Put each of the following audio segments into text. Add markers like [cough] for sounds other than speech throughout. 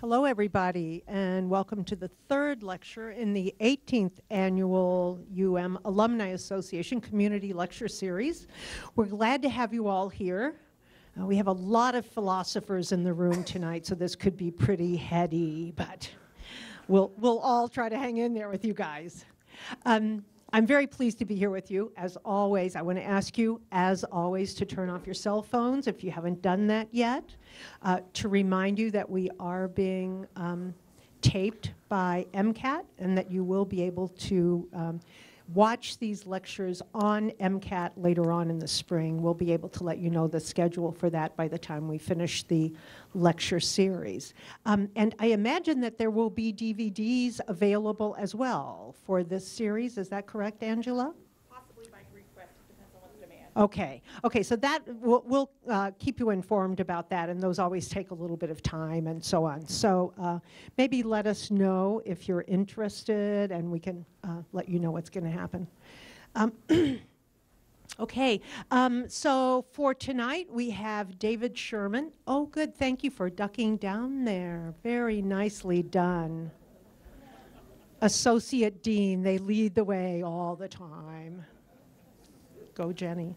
Hello, everybody, and welcome to the third lecture in the 18th Annual UM Alumni Association Community Lecture Series. We're glad to have you all here. Uh, we have a lot of philosophers in the room tonight, so this could be pretty heady, but we'll, we'll all try to hang in there with you guys. Um, I'm very pleased to be here with you. As always, I want to ask you, as always, to turn off your cell phones if you haven't done that yet. Uh, to remind you that we are being um, taped by MCAT and that you will be able to um, watch these lectures on MCAT later on in the spring. We'll be able to let you know the schedule for that by the time we finish the lecture series. Um, and I imagine that there will be DVDs available as well for this series. Is that correct, Angela? Okay, okay, so that, we'll, we'll uh, keep you informed about that, and those always take a little bit of time and so on. So uh, maybe let us know if you're interested, and we can uh, let you know what's going to happen. Um, [clears throat] okay, um, so for tonight, we have David Sherman. Oh, good, thank you for ducking down there. Very nicely done. Associate Dean, they lead the way all the time. Go, Jenny.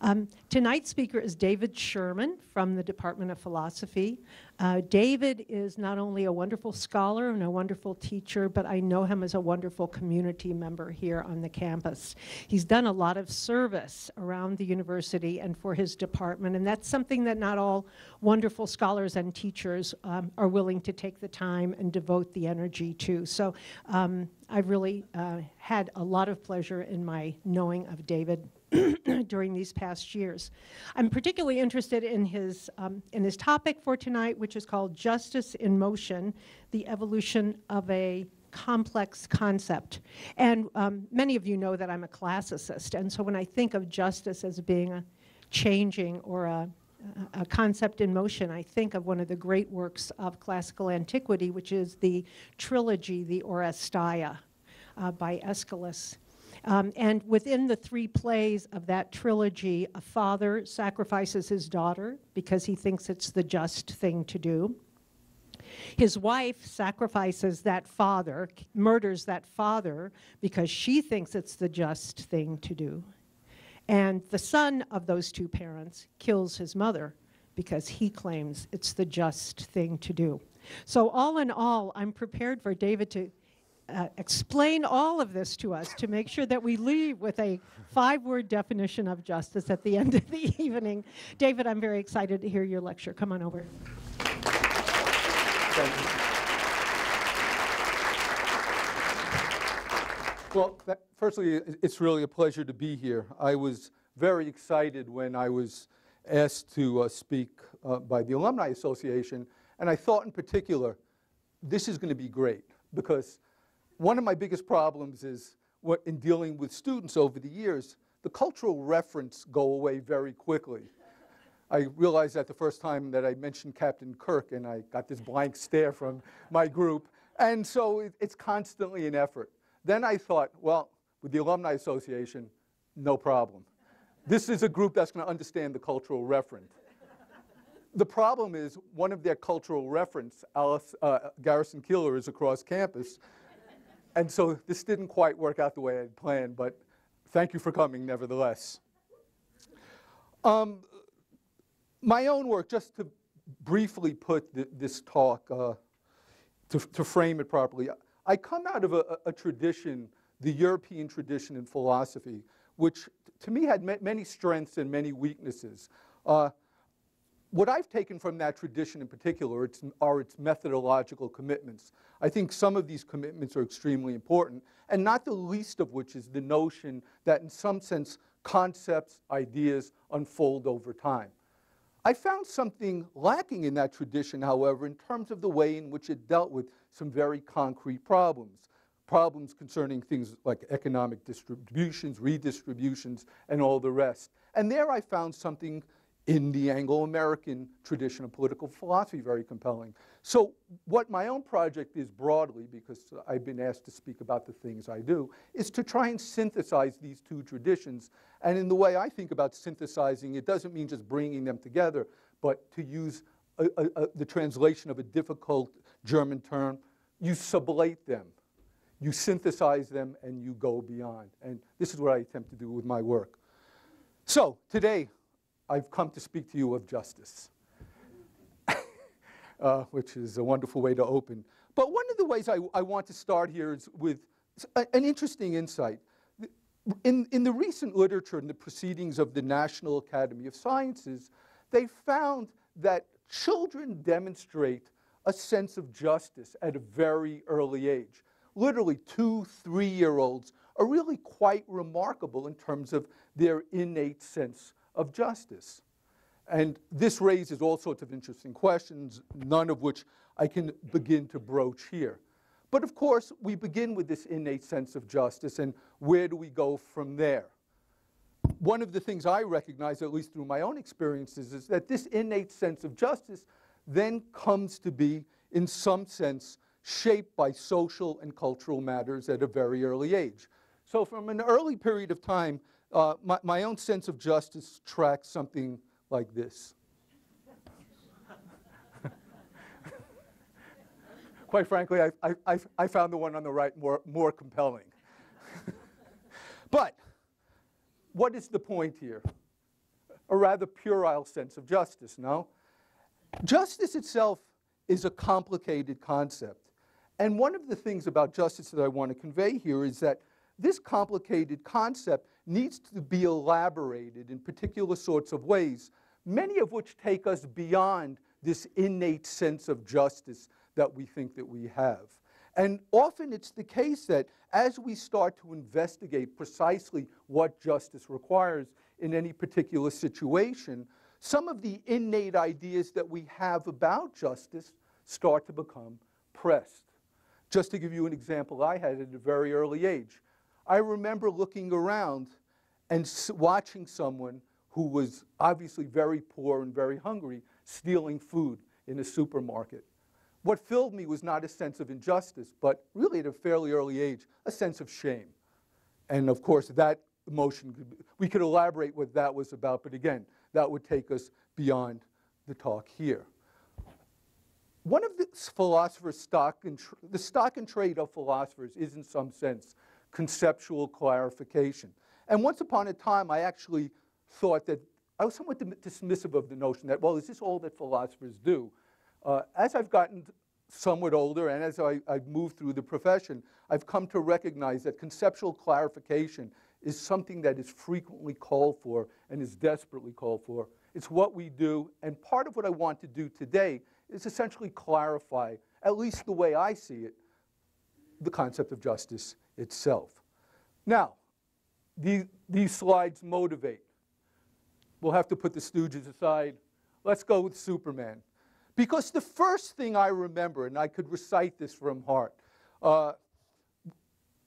Um, tonight's speaker is David Sherman from the Department of Philosophy. Uh, David is not only a wonderful scholar and a wonderful teacher, but I know him as a wonderful community member here on the campus. He's done a lot of service around the university and for his department, and that's something that not all wonderful scholars and teachers um, are willing to take the time and devote the energy to. So um, I've really uh, had a lot of pleasure in my knowing of David [clears throat] during these past years. I'm particularly interested in his, um, in his topic for tonight, which is called Justice in Motion, the Evolution of a complex concept. And um, many of you know that I'm a classicist, and so when I think of justice as being a changing or a, a concept in motion, I think of one of the great works of classical antiquity, which is the trilogy, the Oresteia, uh, by Aeschylus. Um, and within the three plays of that trilogy, a father sacrifices his daughter because he thinks it's the just thing to do. His wife sacrifices that father, murders that father because she thinks it's the just thing to do. And the son of those two parents kills his mother because he claims it's the just thing to do. So, all in all, I'm prepared for David to uh, explain all of this to us to make sure that we leave with a five word definition of justice at the end of the [laughs] evening. David, I'm very excited to hear your lecture. Come on over. Well, that, firstly, it's really a pleasure to be here. I was very excited when I was asked to uh, speak uh, by the Alumni Association, and I thought in particular, this is going to be great because one of my biggest problems is what, in dealing with students over the years, the cultural reference go away very quickly. I realized that the first time that I mentioned Captain Kirk and I got this blank stare from my group. And so it, it's constantly an effort. Then I thought, well, with the Alumni Association, no problem. This is a group that's going to understand the cultural reference. The problem is one of their cultural reference, Alice, uh, Garrison Keillor, is across campus. And so this didn't quite work out the way I had planned, but thank you for coming nevertheless. Um, my own work, just to briefly put th this talk, uh, to, to, frame it properly, I come out of a, a, tradition, the European tradition in philosophy, which to me had many strengths and many weaknesses. Uh, what I've taken from that tradition in particular it's, are its methodological commitments. I think some of these commitments are extremely important, and not the least of which is the notion that in some sense concepts, ideas unfold over time. I found something lacking in that tradition, however, in terms of the way in which it dealt with some very concrete problems. Problems concerning things like economic distributions, redistributions, and all the rest. And there I found something in the Anglo-American tradition of political philosophy very compelling. So what my own project is broadly, because I've been asked to speak about the things I do, is to try and synthesize these two traditions. And in the way I think about synthesizing, it doesn't mean just bringing them together, but to use a, a, a, the translation of a difficult German term, you sublate them. You synthesize them and you go beyond. And this is what I attempt to do with my work. So today, I've come to speak to you of justice, [laughs] uh, which is a wonderful way to open. But one of the ways I, I want to start here is with a, an interesting insight. In, in the recent literature and the proceedings of the National Academy of Sciences, they found that children demonstrate a sense of justice at a very early age. Literally, two, three year olds are really quite remarkable in terms of their innate sense of justice. And this raises all sorts of interesting questions, none of which I can begin to broach here. But of course, we begin with this innate sense of justice, and where do we go from there? One of the things I recognize, at least through my own experiences, is that this innate sense of justice then comes to be, in some sense, shaped by social and cultural matters at a very early age. So from an early period of time, uh, my, my own sense of justice tracks something like this. [laughs] Quite frankly, I, I, I found the one on the right more, more compelling. [laughs] but what is the point here? A rather puerile sense of justice, no? Justice itself is a complicated concept. And one of the things about justice that I want to convey here is that this complicated concept needs to be elaborated in particular sorts of ways, many of which take us beyond this innate sense of justice that we think that we have. And often it's the case that as we start to investigate precisely what justice requires in any particular situation, some of the innate ideas that we have about justice start to become pressed. Just to give you an example I had at a very early age. I remember looking around and watching someone who was obviously very poor and very hungry stealing food in a supermarket. What filled me was not a sense of injustice, but really at a fairly early age, a sense of shame. And of course, that emotion, we could elaborate what that was about, but again, that would take us beyond the talk here. One of the philosophers' stock and the stock and trade of philosophers is, in some sense, conceptual clarification. And once upon a time, I actually thought that I was somewhat dismissive of the notion that, well, is this all that philosophers do? Uh, as I've gotten somewhat older and as I, have moved through the profession, I've come to recognize that conceptual clarification is something that is frequently called for and is desperately called for. It's what we do, and part of what I want to do today is essentially clarify, at least the way I see it, the concept of justice itself. Now, the, these slides motivate. We'll have to put the stooges aside. Let's go with Superman. Because the first thing I remember, and I could recite this from heart, uh,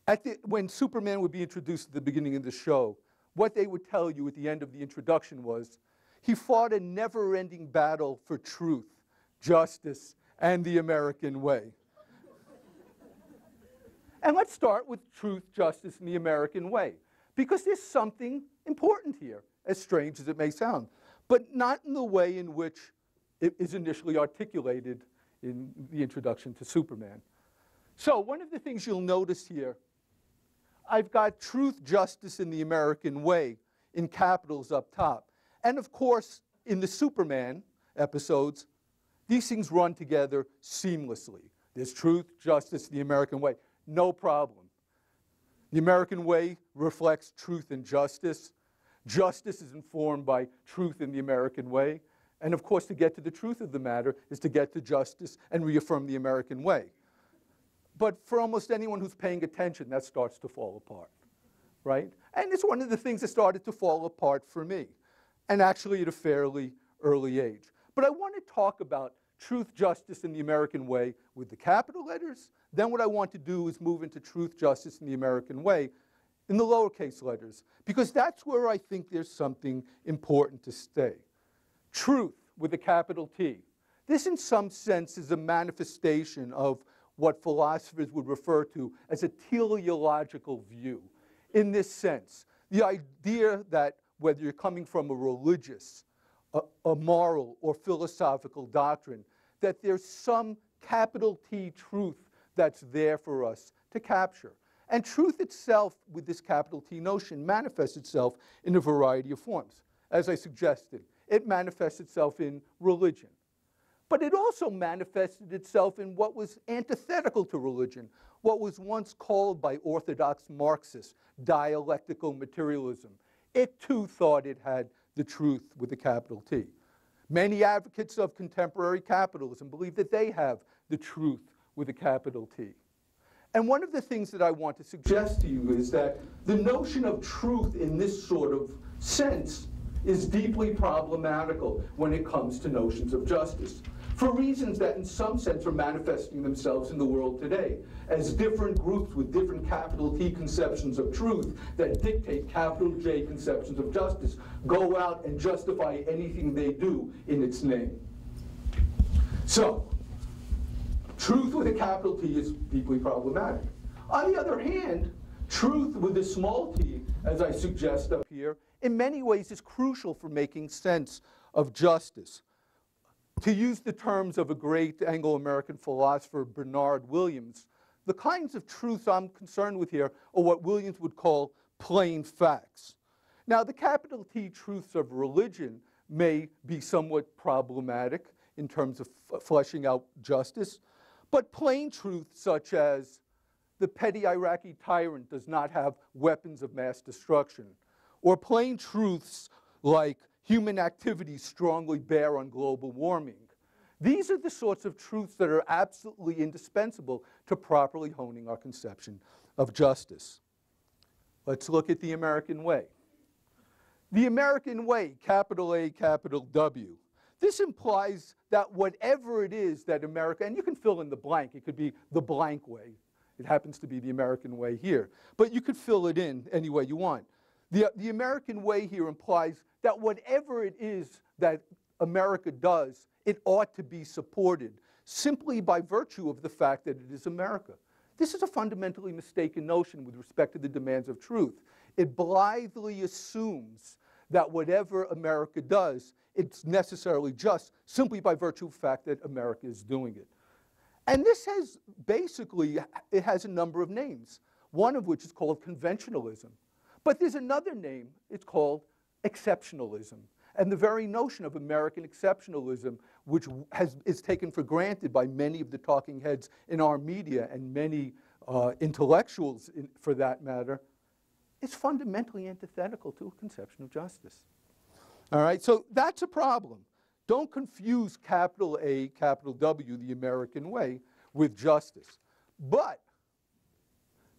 the, when Superman would be introduced at the beginning of the show, what they would tell you at the end of the introduction was he fought a never ending battle for truth, justice, and the American way. And let's start with truth, justice, and the American way, because there's something important here, as strange as it may sound, but not in the way in which it is initially articulated in the introduction to Superman. So one of the things you'll notice here, I've got truth, justice, and the American way in capitals up top. And of course, in the Superman episodes, these things run together seamlessly. There's truth, justice, the American way no problem. The American way reflects truth and justice. Justice is informed by truth in the American way. And of course, to get to the truth of the matter is to get to justice and reaffirm the American way. But for almost anyone who's paying attention, that starts to fall apart. right? And it's one of the things that started to fall apart for me, and actually at a fairly early age. But I want to talk about truth, justice, in the American way with the capital letters. Then what I want to do is move into truth, justice, in the American way in the lowercase letters, because that's where I think there's something important to stay. Truth with a capital T. This, in some sense, is a manifestation of what philosophers would refer to as a teleological view. In this sense, the idea that whether you're coming from a religious, a, a moral, or philosophical doctrine, that there's some capital T truth that's there for us to capture. And truth itself, with this capital T notion, manifests itself in a variety of forms. As I suggested, it manifests itself in religion. But it also manifested itself in what was antithetical to religion, what was once called by orthodox Marxists dialectical materialism. It too thought it had the truth with a capital T. Many advocates of contemporary capitalism believe that they have the truth with a capital T. And one of the things that I want to suggest to you is that the notion of truth in this sort of sense is deeply problematical when it comes to notions of justice for reasons that in some sense are manifesting themselves in the world today as different groups with different capital T conceptions of truth that dictate capital J conceptions of justice go out and justify anything they do in its name. So, truth with a capital T is deeply problematic. On the other hand, truth with a small t, as I suggest up here, in many ways is crucial for making sense of justice. To use the terms of a great Anglo-American philosopher, Bernard Williams, the kinds of truths I'm concerned with here are what Williams would call plain facts. Now, the capital T truths of religion may be somewhat problematic in terms of fleshing out justice, but plain truths such as the petty Iraqi tyrant does not have weapons of mass destruction, or plain truths like human activities strongly bear on global warming. These are the sorts of truths that are absolutely indispensable to properly honing our conception of justice. Let's look at the American way. The American way, capital A, capital W. This implies that whatever it is that America, and you can fill in the blank, it could be the blank way. It happens to be the American way here. But you could fill it in any way you want. The, the American way here implies that whatever it is that America does, it ought to be supported simply by virtue of the fact that it is America. This is a fundamentally mistaken notion with respect to the demands of truth. It blithely assumes that whatever America does, it's necessarily just simply by virtue of the fact that America is doing it. And this has basically, it has a number of names, one of which is called conventionalism. But there's another name, it's called exceptionalism. And the very notion of American exceptionalism, which has, is taken for granted by many of the talking heads in our media and many uh, intellectuals in, for that matter, is fundamentally antithetical to a conception of justice. All right, so that's a problem. Don't confuse capital A, capital W, the American way, with justice. But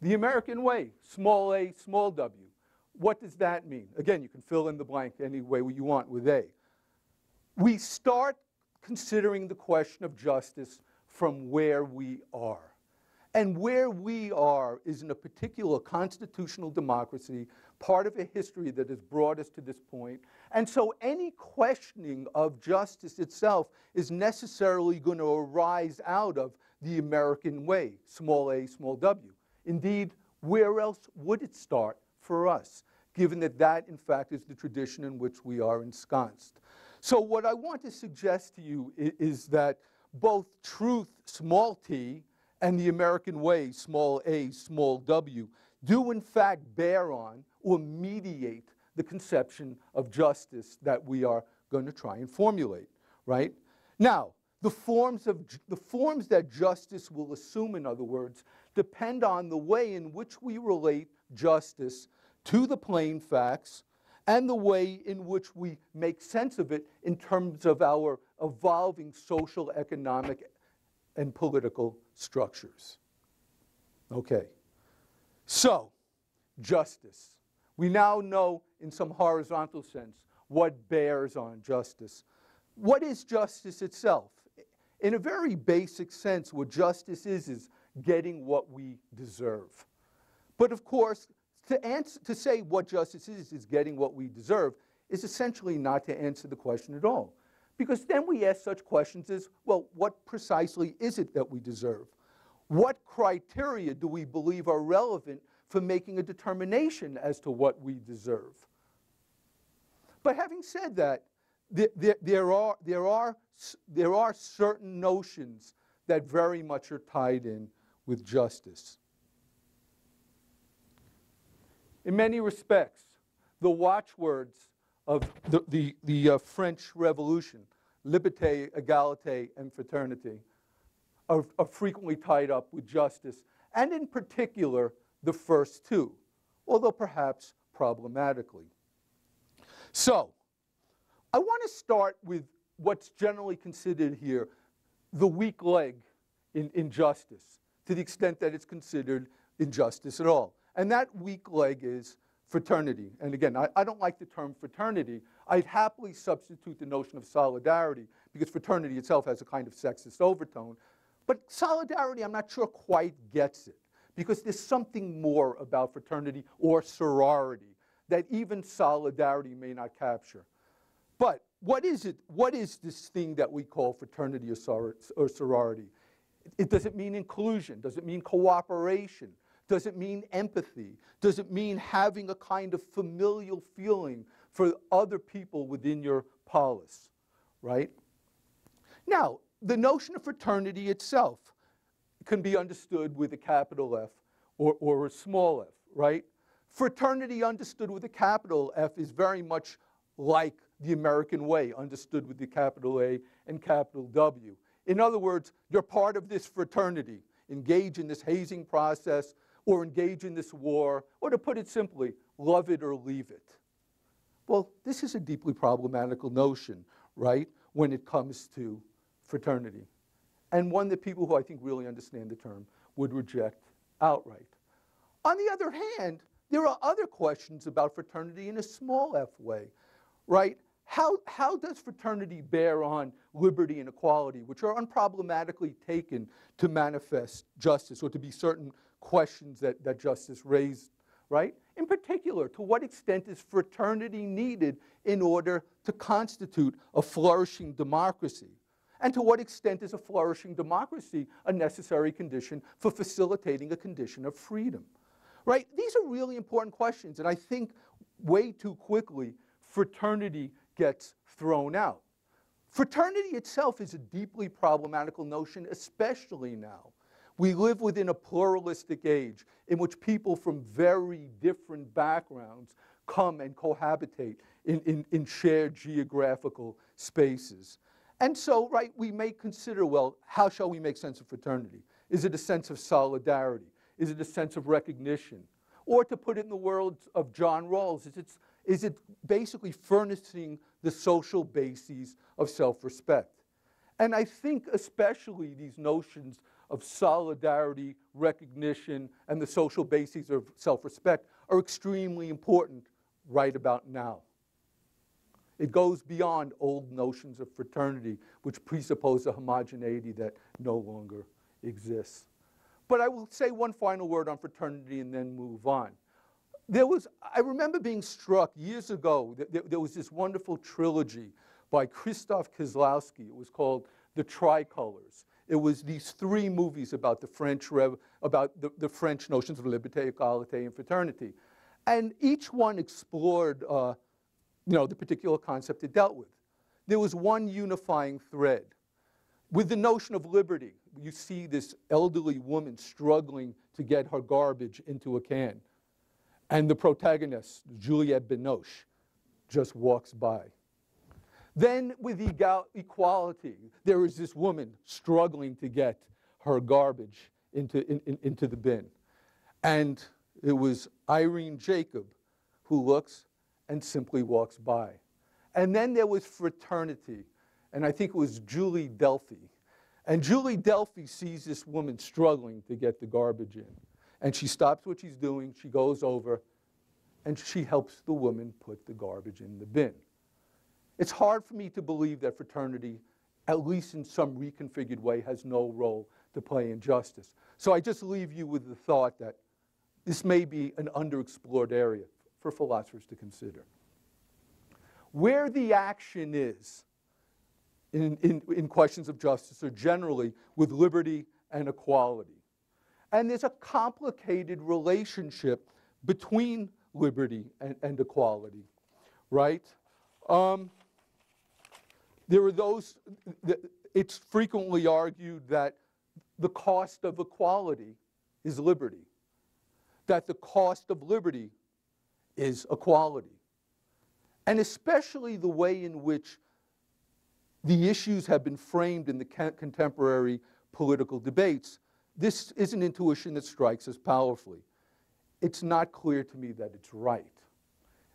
the American way, small a, small w, what does that mean? Again, you can fill in the blank any way you want with A. We start considering the question of justice from where we are. And where we are is in a particular constitutional democracy, part of a history that has brought us to this point. And so any questioning of justice itself is necessarily going to arise out of the American way, small a, small w. Indeed, where else would it start for us, given that that, in fact, is the tradition in which we are ensconced. So what I want to suggest to you is, is that both truth, small t, and the American way, small a, small w, do in fact bear on or mediate the conception of justice that we are going to try and formulate, right? Now, the forms, of, the forms that justice will assume, in other words, depend on the way in which we relate justice to the plain facts and the way in which we make sense of it in terms of our evolving social, economic, and political structures. Okay. So, justice. We now know, in some horizontal sense, what bears on justice. What is justice itself? In a very basic sense, what justice is, is getting what we deserve. But of course, to, answer, to say what justice is, is getting what we deserve, is essentially not to answer the question at all. Because then we ask such questions as, well, what precisely is it that we deserve? What criteria do we believe are relevant for making a determination as to what we deserve? But having said that, there, there, are, there, are, there are certain notions that very much are tied in with justice. In many respects, the watchwords of the, the, the uh, French Revolution, liberté, égalité, and fraternity, are, are frequently tied up with justice, and in particular, the first two, although perhaps problematically. So, I want to start with what's generally considered here the weak leg in, in justice, to the extent that it's considered injustice at all. And that weak leg is fraternity. And again, I, I, don't like the term fraternity. I'd happily substitute the notion of solidarity because fraternity itself has a kind of sexist overtone. But solidarity, I'm not sure quite gets it because there's something more about fraternity or sorority that even solidarity may not capture. But what is it? What is this thing that we call fraternity or, sor or sorority? It, does it mean inclusion? Does it mean cooperation? Does it mean empathy? Does it mean having a kind of familial feeling for other people within your polis, right? Now, the notion of fraternity itself can be understood with a capital F or, or a small f, right? Fraternity understood with a capital F is very much like the American way, understood with the capital A and capital W. In other words, you're part of this fraternity, engage in this hazing process or engage in this war, or to put it simply, love it or leave it. Well, this is a deeply problematical notion, right, when it comes to fraternity, and one that people who I think really understand the term would reject outright. On the other hand, there are other questions about fraternity in a small f way, right? How, how does fraternity bear on liberty and equality, which are unproblematically taken to manifest justice or to be certain questions that, that justice raised, right? In particular, to what extent is fraternity needed in order to constitute a flourishing democracy? And to what extent is a flourishing democracy a necessary condition for facilitating a condition of freedom? Right? These are really important questions, and I think way too quickly fraternity gets thrown out. Fraternity itself is a deeply problematical notion, especially now. We live within a pluralistic age in which people from very different backgrounds come and cohabitate in, in, in shared geographical spaces. And so, right, we may consider, well, how shall we make sense of fraternity? Is it a sense of solidarity? Is it a sense of recognition? Or to put it in the words of John Rawls, is it, is it basically furnishing the social bases of self-respect? And I think especially these notions of solidarity, recognition, and the social bases of self-respect are extremely important right about now. It goes beyond old notions of fraternity, which presuppose a homogeneity that no longer exists. But I will say one final word on fraternity and then move on. There was, I remember being struck years ago, that there was this wonderful trilogy by Krzysztof Kieslowski. It was called The Tricolors. It was these three movies about the French, Rev, about the, the French notions of liberté, égalité, and fraternity. And each one explored uh, you know, the particular concept it dealt with. There was one unifying thread. With the notion of liberty, you see this elderly woman struggling to get her garbage into a can. And the protagonist, Juliette Binoche, just walks by. Then with equality, there is this woman struggling to get her garbage into, in, in, into the bin. And it was Irene Jacob who looks and simply walks by. And then there was fraternity, and I think it was Julie Delpy. And Julie Delpy sees this woman struggling to get the garbage in. And she stops what she's doing, she goes over, and she helps the woman put the garbage in the bin. It's hard for me to believe that fraternity, at least in some reconfigured way, has no role to play in justice. So I just leave you with the thought that this may be an underexplored area for philosophers to consider. Where the action is in, in, in questions of justice are generally with liberty and equality. And there's a complicated relationship between liberty and, and equality, right? Um, there are those, it's frequently argued that the cost of equality is liberty, that the cost of liberty is equality. And especially the way in which the issues have been framed in the contemporary political debates, this is an intuition that strikes us powerfully. It's not clear to me that it's right.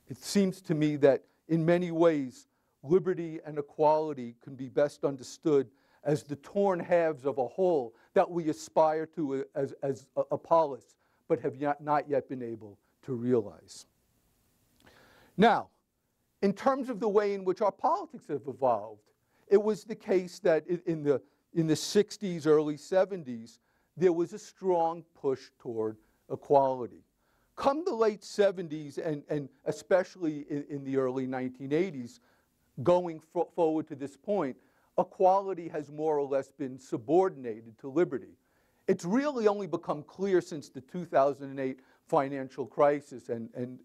It seems to me that in many ways, liberty and equality can be best understood as the torn halves of a whole that we aspire to as, as a, polis, but have not yet been able to realize. Now, in terms of the way in which our politics have evolved, it was the case that in the, in the 60s, early 70s, there was a strong push toward equality. Come the late 70s, and, and especially in, in the early 1980s, going forward to this point, equality has more or less been subordinated to liberty. It's really only become clear since the 2008 financial crisis and, and,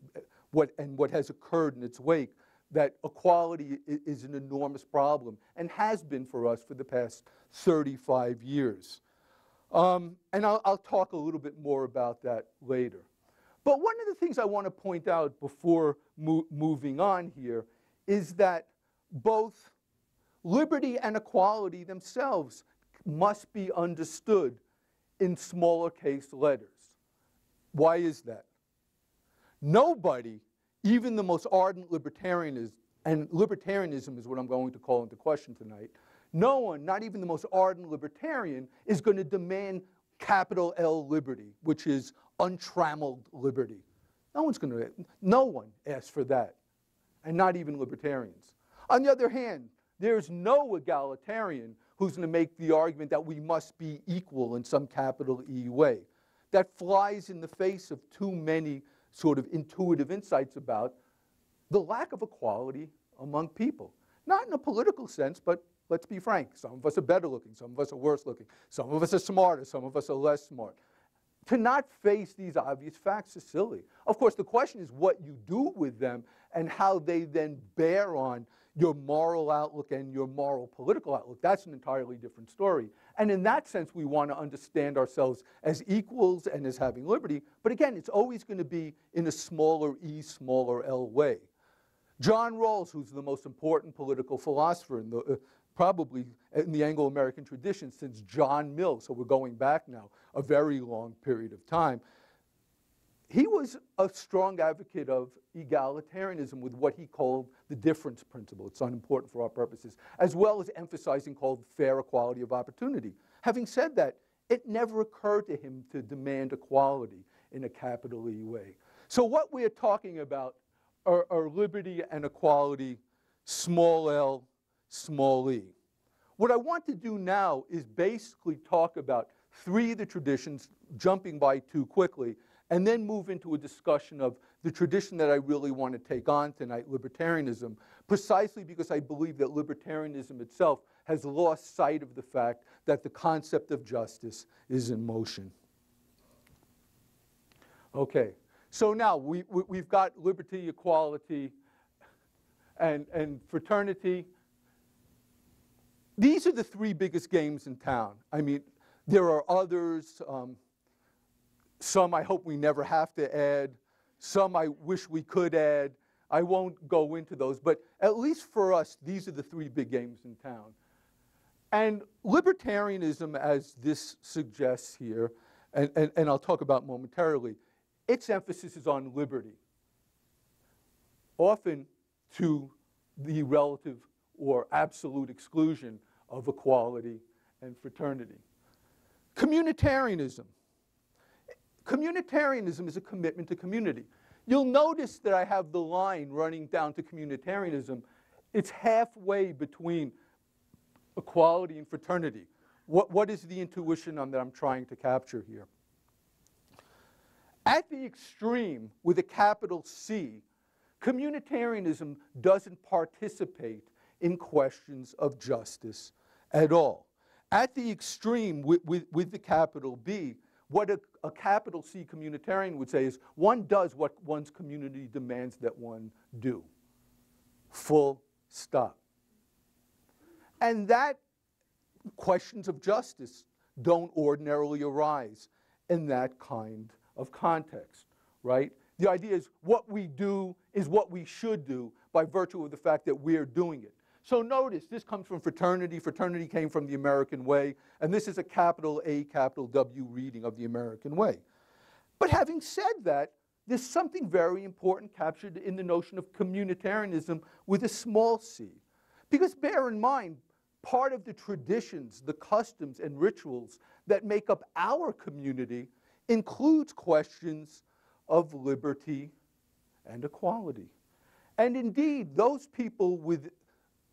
what, and what has occurred in its wake that equality is an enormous problem and has been for us for the past 35 years. Um, and I'll, I'll, talk a little bit more about that later. But one of the things I want to point out before mo moving on here is that both liberty and equality themselves must be understood in smaller case letters. Why is that? Nobody even the most ardent libertarianism, and libertarianism is what I'm going to call into question tonight, no one, not even the most ardent libertarian, is going to demand capital L liberty, which is untrammeled liberty. No one's going to, no one asks for that, and not even libertarians. On the other hand, there's no egalitarian who's going to make the argument that we must be equal in some capital E way. That flies in the face of too many sort of intuitive insights about the lack of equality among people. Not in a political sense, but let's be frank. Some of us are better looking, some of us are worse looking, some of us are smarter, some of us are less smart. To not face these obvious facts is silly. Of course, the question is what you do with them and how they then bear on your moral outlook and your moral political outlook. That's an entirely different story. And in that sense, we want to understand ourselves as equals and as having liberty. But again, it's always going to be in a smaller E, smaller L way. John Rawls, who's the most important political philosopher in the, uh, probably in the Anglo-American tradition since John Mill, so we're going back now a very long period of time, he was a strong advocate of egalitarianism with what he called the difference principle. It's unimportant for our purposes, as well as emphasizing called fair equality of opportunity. Having said that, it never occurred to him to demand equality in a capital E way. So what we're talking about are, are liberty and equality, small l, small e. What I want to do now is basically talk about three of the traditions, jumping by too quickly, and then move into a discussion of the tradition that I really want to take on tonight, libertarianism, precisely because I believe that libertarianism itself has lost sight of the fact that the concept of justice is in motion. Okay, so now we, we, have got liberty, equality, and, and fraternity. These are the three biggest games in town. I mean, there are others. Um, some I hope we never have to add. Some I wish we could add. I won't go into those, but at least for us, these are the three big games in town. And libertarianism, as this suggests here, and, and, and I'll talk about momentarily, its emphasis is on liberty, often to the relative or absolute exclusion of equality and fraternity. Communitarianism Communitarianism is a commitment to community. You'll notice that I have the line running down to communitarianism. It's halfway between equality and fraternity. What, what is the intuition on that I'm trying to capture here? At the extreme, with a capital C, communitarianism doesn't participate in questions of justice at all. At the extreme, with, with, with the capital B, what a, a, capital C communitarian would say is one does what one's community demands that one do. Full stop. And that questions of justice don't ordinarily arise in that kind of context, right? The idea is what we do is what we should do by virtue of the fact that we're doing it. So notice, this comes from fraternity. Fraternity came from the American way, and this is a capital A, capital W reading of the American way. But having said that, there's something very important captured in the notion of communitarianism with a small c. Because bear in mind, part of the traditions, the customs, and rituals that make up our community includes questions of liberty and equality. And indeed, those people with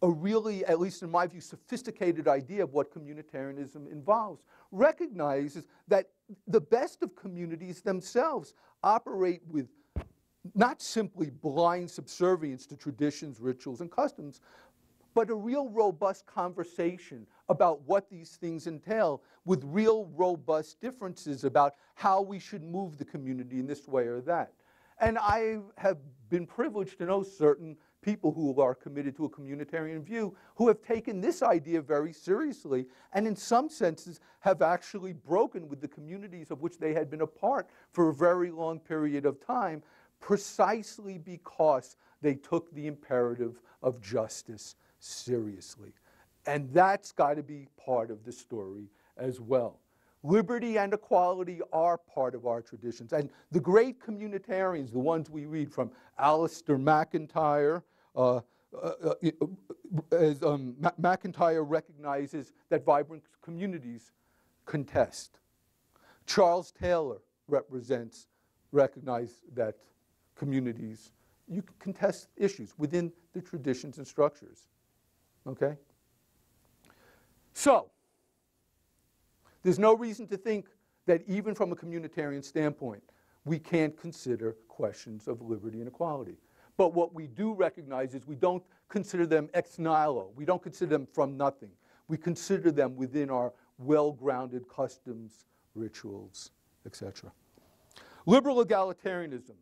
a really, at least in my view, sophisticated idea of what communitarianism involves recognizes that the best of communities themselves operate with not simply blind subservience to traditions, rituals, and customs, but a real robust conversation about what these things entail with real robust differences about how we should move the community in this way or that. And I have been privileged to know certain people who are committed to a communitarian view who have taken this idea very seriously and in some senses have actually broken with the communities of which they had been a part for a very long period of time precisely because they took the imperative of justice seriously. And that's got to be part of the story as well. Liberty and equality are part of our traditions. And the great communitarians, the ones we read from Alasdair MacIntyre, uh, uh, uh, as um, MacIntyre recognizes that vibrant communities contest. Charles Taylor represents, recognize that communities, you contest issues within the traditions and structures. Okay? So, there's no reason to think that even from a communitarian standpoint, we can't consider questions of liberty and equality. But what we do recognize is we don't consider them ex nihilo. We don't consider them from nothing. We consider them within our well-grounded customs, rituals, etc. Liberal egalitarianism.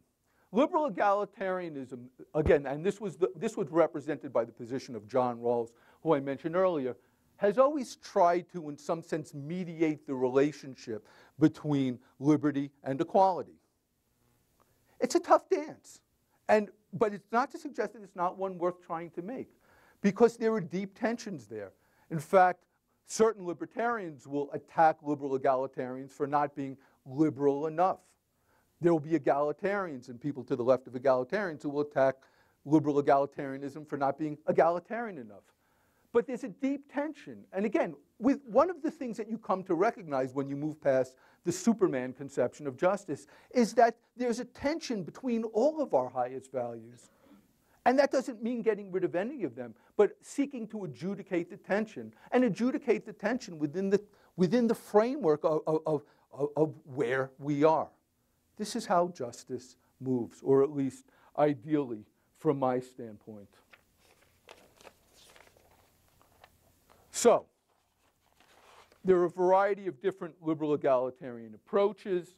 Liberal egalitarianism, again, and this was, the, this was represented by the position of John Rawls, who I mentioned earlier, has always tried to, in some sense, mediate the relationship between liberty and equality. It's a tough dance. And, but it's not to suggest that it's not one worth trying to make, because there are deep tensions there. In fact, certain libertarians will attack liberal egalitarians for not being liberal enough. There will be egalitarians and people to the left of egalitarians who will attack liberal egalitarianism for not being egalitarian enough. But there's a deep tension. And again, with one of the things that you come to recognize when you move past the Superman conception of justice is that there's a tension between all of our highest values. And that doesn't mean getting rid of any of them, but seeking to adjudicate the tension and adjudicate the tension within the, within the framework of, of, of, of where we are. This is how justice moves, or at least ideally from my standpoint. So, there are a variety of different liberal egalitarian approaches.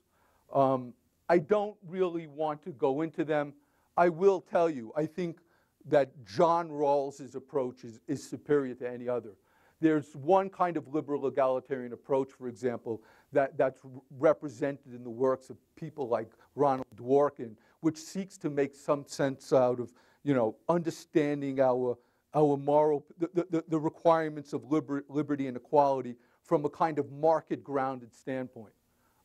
Um, I don't really want to go into them. I will tell you, I think that John Rawls' approach is, is superior to any other. There's one kind of liberal egalitarian approach, for example, that, that's represented in the works of people like Ronald Dworkin, which seeks to make some sense out of, you know, understanding our our moral, the, the, the requirements of liber, liberty and equality from a kind of market-grounded standpoint.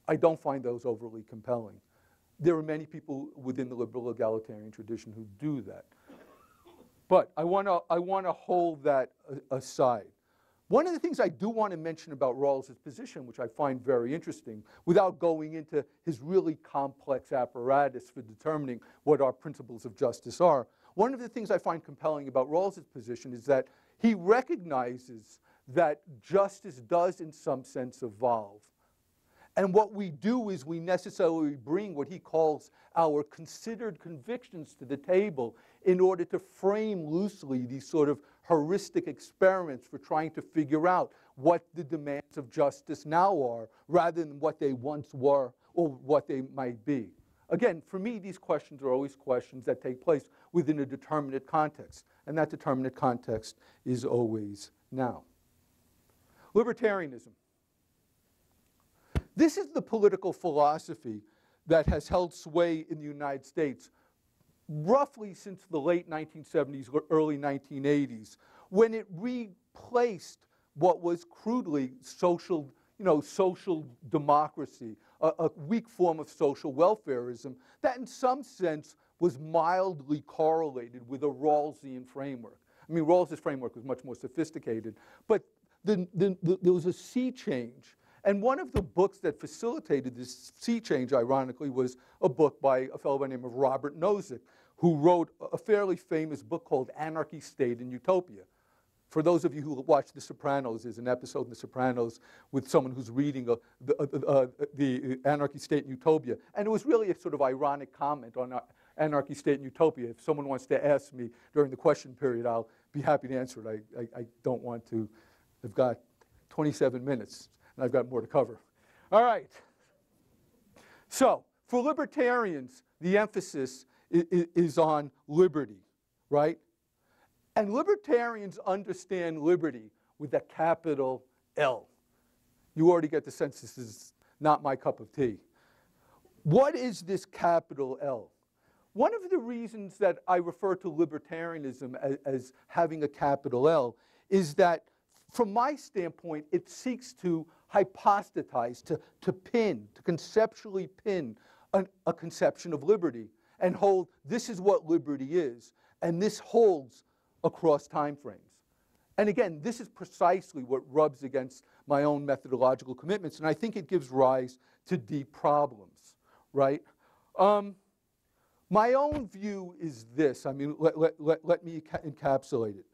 I don't find those overly compelling. There are many people within the liberal egalitarian tradition who do that. But I want to I want to hold that aside. One of the things I do want to mention about Rawls's position, which I find very interesting, without going into his really complex apparatus for determining what our principles of justice are, one of the things I find compelling about Rawls's position is that he recognizes that justice does, in some sense, evolve. And what we do is we necessarily bring what he calls our considered convictions to the table in order to frame loosely these sort of heuristic experiments for trying to figure out what the demands of justice now are rather than what they once were or what they might be. Again, for me, these questions are always questions that take place within a determinate context, and that determinate context is always now. Libertarianism. This is the political philosophy that has held sway in the United States roughly since the late 1970s, early 1980s, when it replaced what was crudely social, you know, social democracy, a, a weak form of social welfareism that in some sense was mildly correlated with a Rawlsian framework. I mean, Rawls's framework was much more sophisticated, but the, the, the, there was a sea change and one of the books that facilitated this sea change, ironically, was a book by a fellow by the name of Robert Nozick, who wrote a fairly famous book called Anarchy, State, and Utopia. For those of you who watch The Sopranos, there's an episode in The Sopranos with someone who's reading a, the, uh, uh, the, Anarchy, State, and Utopia. And it was really a sort of ironic comment on Anarchy, State, and Utopia. If someone wants to ask me during the question period, I'll be happy to answer it. I, I, I don't want to. I've got 27 minutes and I've got more to cover. All right. So, for libertarians, the emphasis is, on liberty, right? And libertarians understand liberty with a capital L. You already get the sense this is not my cup of tea. What is this capital L? One of the reasons that I refer to libertarianism as, as having a capital L is that, from my standpoint, it seeks to hypostatize, to, to pin, to conceptually pin an, a conception of liberty and hold this is what liberty is, and this holds across time frames. And again, this is precisely what rubs against my own methodological commitments, and I think it gives rise to deep problems, right? Um, my own view is this. I mean, let, let, let, let me encapsulate it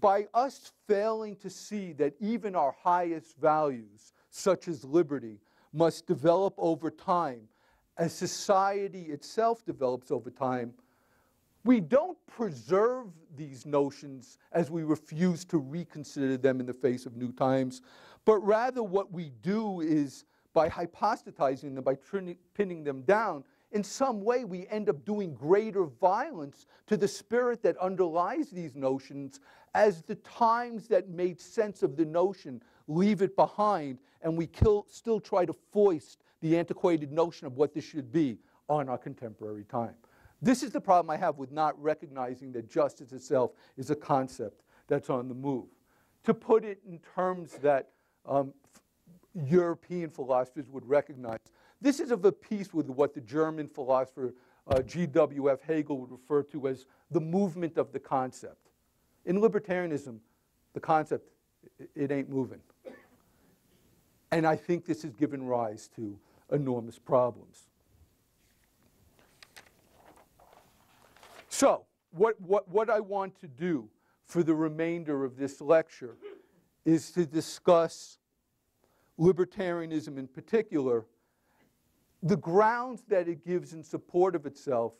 by us failing to see that even our highest values, such as liberty, must develop over time, as society itself develops over time, we don't preserve these notions as we refuse to reconsider them in the face of new times, but rather what we do is by hypostatizing them, by pinning them down, in some way we end up doing greater violence to the spirit that underlies these notions as the times that made sense of the notion leave it behind and we kill, still try to foist the antiquated notion of what this should be on our contemporary time. This is the problem I have with not recognizing that justice itself is a concept that's on the move. To put it in terms that um, European philosophers would recognize, this is of a piece with what the German philosopher uh, G.W.F. Hegel would refer to as the movement of the concept. In libertarianism, the concept, it ain't moving. And I think this has given rise to enormous problems. So, what, what, what I want to do for the remainder of this lecture is to discuss libertarianism in particular, the grounds that it gives in support of itself,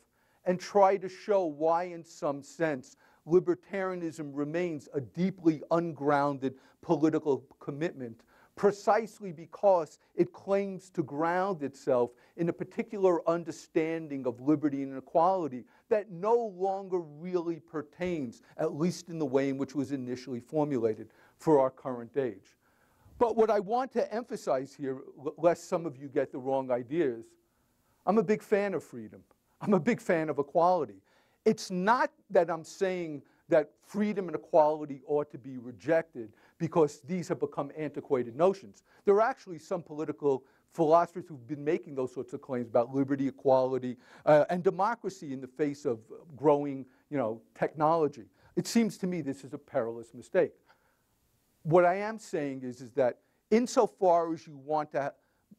and try to show why, in some sense, libertarianism remains a deeply ungrounded political commitment precisely because it claims to ground itself in a particular understanding of liberty and equality that no longer really pertains, at least in the way in which it was initially formulated for our current age. But what I want to emphasize here, lest some of you get the wrong ideas, I'm a big fan of freedom. I'm a big fan of equality. It's not that I'm saying that freedom and equality ought to be rejected because these have become antiquated notions. There are actually some political philosophers who've been making those sorts of claims about liberty, equality, uh, and democracy in the face of growing you know, technology. It seems to me this is a perilous mistake. What I am saying is, is that insofar as you want to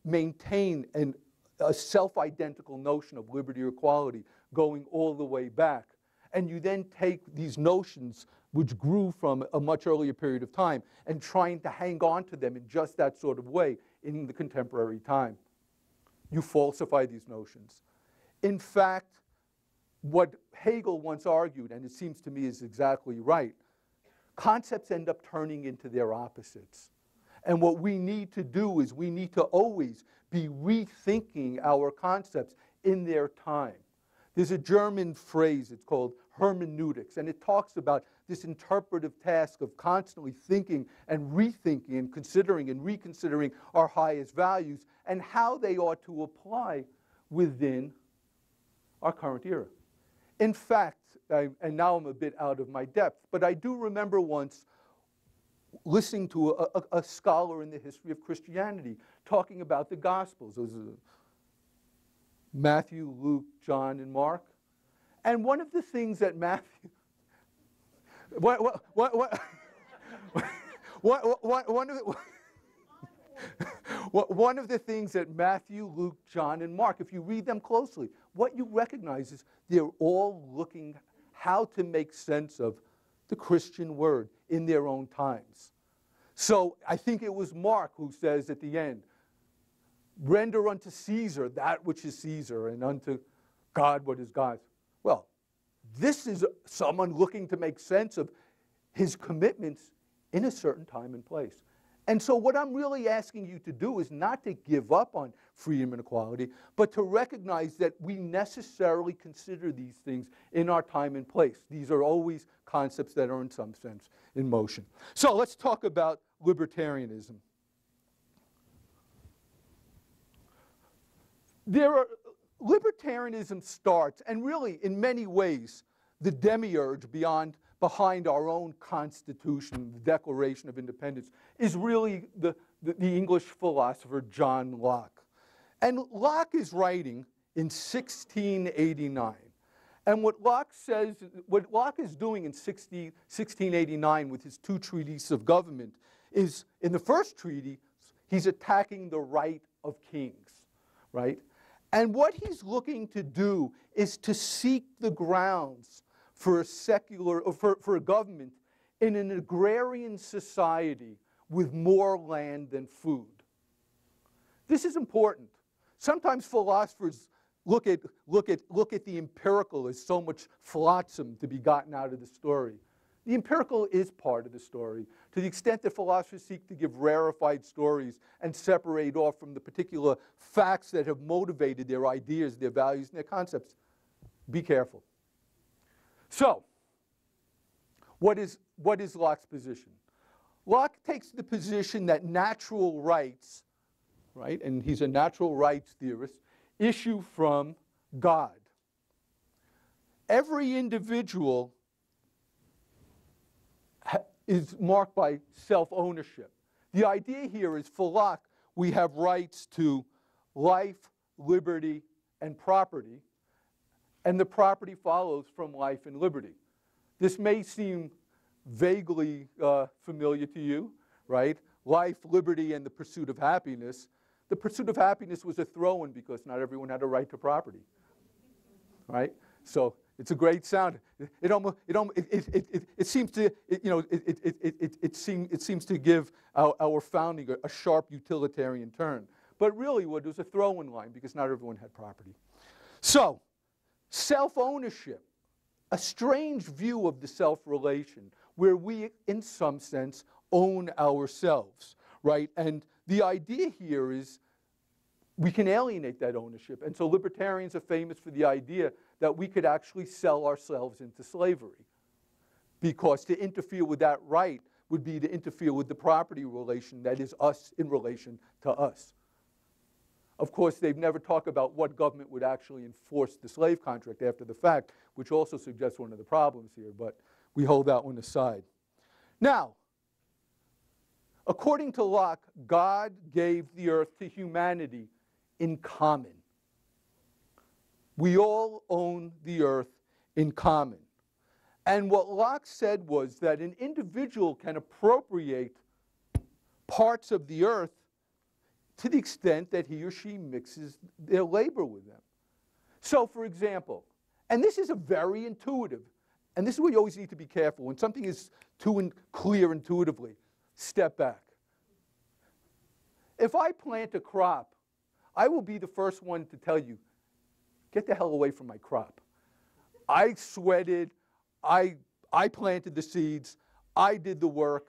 maintain an, a self-identical notion of liberty or equality going all the way back, and you then take these notions which grew from a much earlier period of time and trying to hang on to them in just that sort of way in the contemporary time. You falsify these notions. In fact, what Hegel once argued, and it seems to me is exactly right, concepts end up turning into their opposites. And what we need to do is we need to always be rethinking our concepts in their time. There's a German phrase, it's called hermeneutics, and it talks about this interpretive task of constantly thinking and rethinking and considering and reconsidering our highest values and how they ought to apply within our current era. In fact, I, and now I'm a bit out of my depth, but I do remember once listening to a, a, a scholar in the history of Christianity talking about the Gospels. Was uh, Matthew, Luke, John, and Mark. And one of the things that Matthew, [laughs] what, what, what, [laughs] what, what, what, one of the, [laughs] one of the things that Matthew, Luke, John, and Mark, if you read them closely, what you recognize is they're all looking how to make sense of the Christian word in their own times. So I think it was Mark who says at the end, render unto Caesar that which is Caesar, and unto God what is God's. Well, this is someone looking to make sense of his commitments in a certain time and place. And so, what I'm really asking you to do is not to give up on freedom and equality, but to recognize that we necessarily consider these things in our time and place. These are always concepts that are, in some sense, in motion. So, let's talk about libertarianism. There are, libertarianism starts, and really, in many ways, the demiurge beyond behind our own Constitution, the Declaration of Independence, is really the, the, the, English philosopher John Locke. And Locke is writing in 1689. And what Locke says, what Locke is doing in 60, 1689 with his Two Treatises of Government is, in the first treaty, he's attacking the right of kings, right? And what he's looking to do is to seek the grounds for a secular, or for, for a government in an agrarian society with more land than food. This is important. Sometimes philosophers look at, look at, look at the empirical as so much flotsam to be gotten out of the story. The empirical is part of the story. To the extent that philosophers seek to give rarefied stories and separate off from the particular facts that have motivated their ideas, their values, and their concepts, be careful. So, what is, what is Locke's position? Locke takes the position that natural rights, right, and he's a natural rights theorist, issue from God. Every individual is marked by self ownership. The idea here is for Locke, we have rights to life, liberty, and property and the property follows from life and liberty. This may seem vaguely uh, familiar to you, right? Life, liberty, and the pursuit of happiness. The pursuit of happiness was a throw in because not everyone had a right to property, right? So it's a great sound. It, almost, it, almost, it, it, it, it seems to, you know, it, it, it, it, it, seem, it seems to give our, our founding a, sharp utilitarian turn. But really, what it was a throw in line because not everyone had property. So, Self ownership, a strange view of the self relation where we, in some sense, own ourselves, right? And the idea here is we can alienate that ownership. And so libertarians are famous for the idea that we could actually sell ourselves into slavery. Because to interfere with that right would be to interfere with the property relation that is us in relation to us. Of course, they've never talked about what government would actually enforce the slave contract after the fact, which also suggests one of the problems here, but we hold that one aside. Now, according to Locke, God gave the earth to humanity in common. We all own the earth in common. And what Locke said was that an individual can appropriate parts of the earth to the extent that he or she mixes their labor with them. So, for example, and this is a very intuitive, and this is where you always need to be careful. When something is too in clear intuitively, step back. If I plant a crop, I will be the first one to tell you, get the hell away from my crop. I sweated, I, I planted the seeds, I did the work.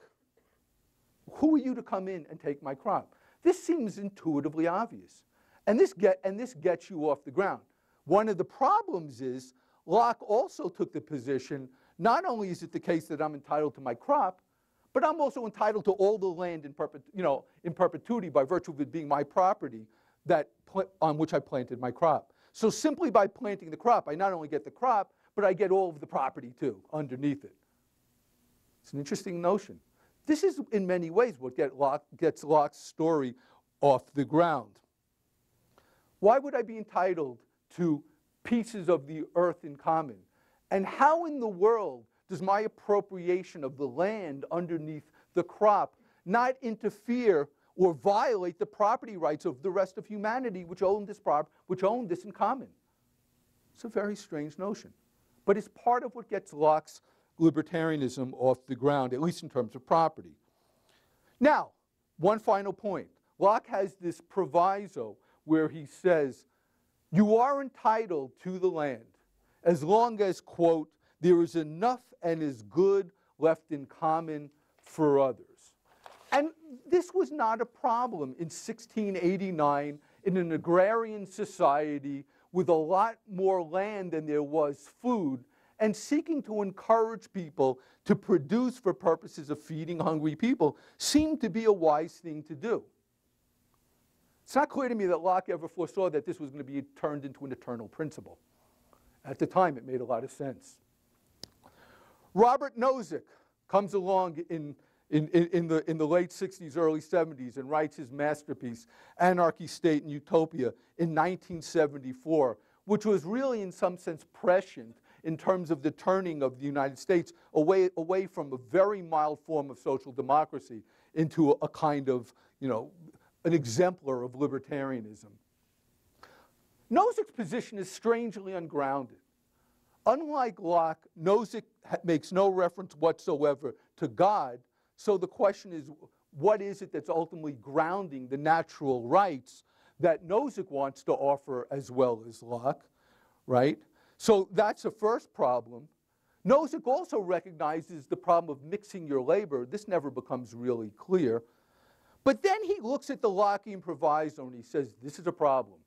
Who are you to come in and take my crop? This seems intuitively obvious. And this, get, and this gets you off the ground. One of the problems is Locke also took the position not only is it the case that I'm entitled to my crop, but I'm also entitled to all the land in, you know, in perpetuity by virtue of it being my property that, on which I planted my crop. So simply by planting the crop, I not only get the crop, but I get all of the property too underneath it. It's an interesting notion. This is, in many ways, what get Locke, gets Locke's story off the ground. Why would I be entitled to pieces of the earth in common? And how in the world does my appropriation of the land underneath the crop not interfere or violate the property rights of the rest of humanity which this prop- which own this in common? It's a very strange notion. But it's part of what gets Locke's libertarianism off the ground, at least in terms of property. Now, one final point. Locke has this proviso where he says, you are entitled to the land as long as, quote, there is enough and is good left in common for others. And this was not a problem in 1689 in an agrarian society with a lot more land than there was food and seeking to encourage people to produce for purposes of feeding hungry people seemed to be a wise thing to do. It's not clear to me that Locke ever foresaw that this was going to be turned into an eternal principle. At the time, it made a lot of sense. Robert Nozick comes along in, in, in, the, in the late 60s, early 70s, and writes his masterpiece, Anarchy, State, and Utopia, in 1974, which was really, in some sense, prescient in terms of the turning of the United States away, away from a very mild form of social democracy into a, a kind of, you know, an exemplar of libertarianism. Nozick's position is strangely ungrounded. Unlike Locke, Nozick makes no reference whatsoever to God, so the question is, what is it that's ultimately grounding the natural rights that Nozick wants to offer as well as Locke, right? So that's the first problem. Nozick also recognizes the problem of mixing your labor. This never becomes really clear. But then he looks at the Lockean proviso and he says, this is a problem.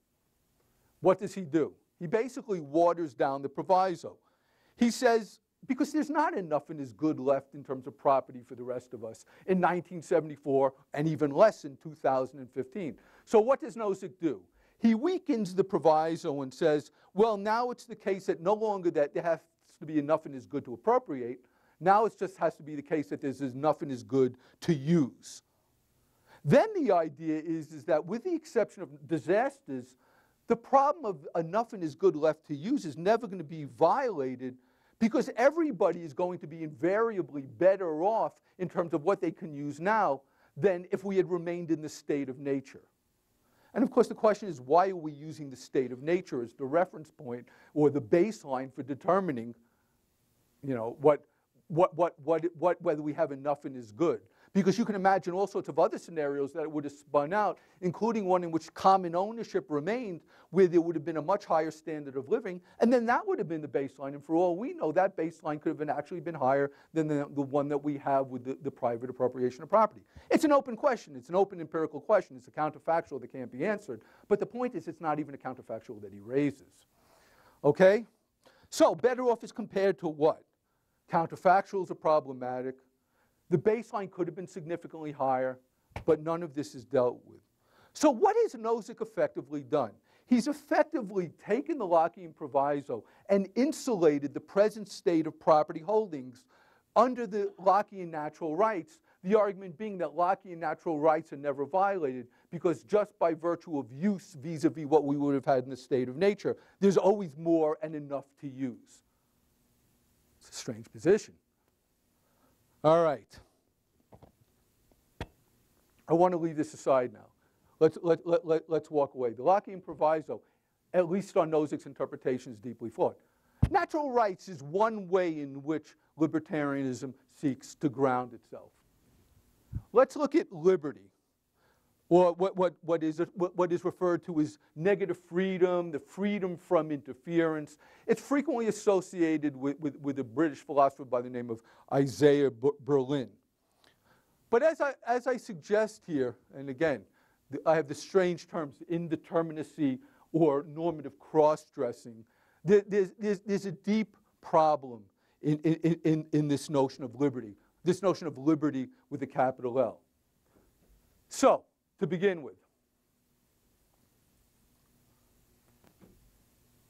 What does he do? He basically waters down the proviso. He says, because there's not enough in his good left in terms of property for the rest of us in 1974 and even less in 2015. So what does Nozick do? He weakens the proviso and says, well, now it's the case that no longer that there has to be enough in his good to appropriate. Now it just has to be the case that there's enough in his good to use. Then the idea is, is that with the exception of disasters, the problem of enough in his good left to use is never going to be violated because everybody is going to be invariably better off in terms of what they can use now than if we had remained in the state of nature. And of course, the question is why are we using the state of nature as the reference point or the baseline for determining you know, what, what, what, what, what, whether we have enough and is good? Because you can imagine all sorts of other scenarios that would have spun out, including one in which common ownership remained, where there would have been a much higher standard of living, and then that would have been the baseline. And for all we know, that baseline could have been actually been higher than the, the one that we have with the, the private appropriation of property. It's an open question. It's an open empirical question. It's a counterfactual that can't be answered. But the point is, it's not even a counterfactual that he raises. Okay? So, better off is compared to what? Counterfactuals are problematic. The baseline could have been significantly higher, but none of this is dealt with. So what has Nozick effectively done? He's effectively taken the Lockean proviso and insulated the present state of property holdings under the Lockean natural rights, the argument being that Lockean natural rights are never violated because just by virtue of use vis-a-vis -vis what we would have had in the state of nature, there's always more and enough to use. It's a strange position. All right. I want to leave this aside now. Let's, let, let, let, let's walk away. The Lockean proviso, at least on Nozick's interpretation, is deeply flawed. Natural rights is one way in which libertarianism seeks to ground itself. Let's look at liberty, or what, what, what, is, what, what is referred to as negative freedom, the freedom from interference. It's frequently associated with, with, with a British philosopher by the name of Isaiah Berlin. But as I, as I suggest here, and again, I have the strange terms indeterminacy or normative cross dressing, there, there's, there's, there's a deep problem in, in, in, in this notion of liberty, this notion of liberty with a capital L. So, to begin with,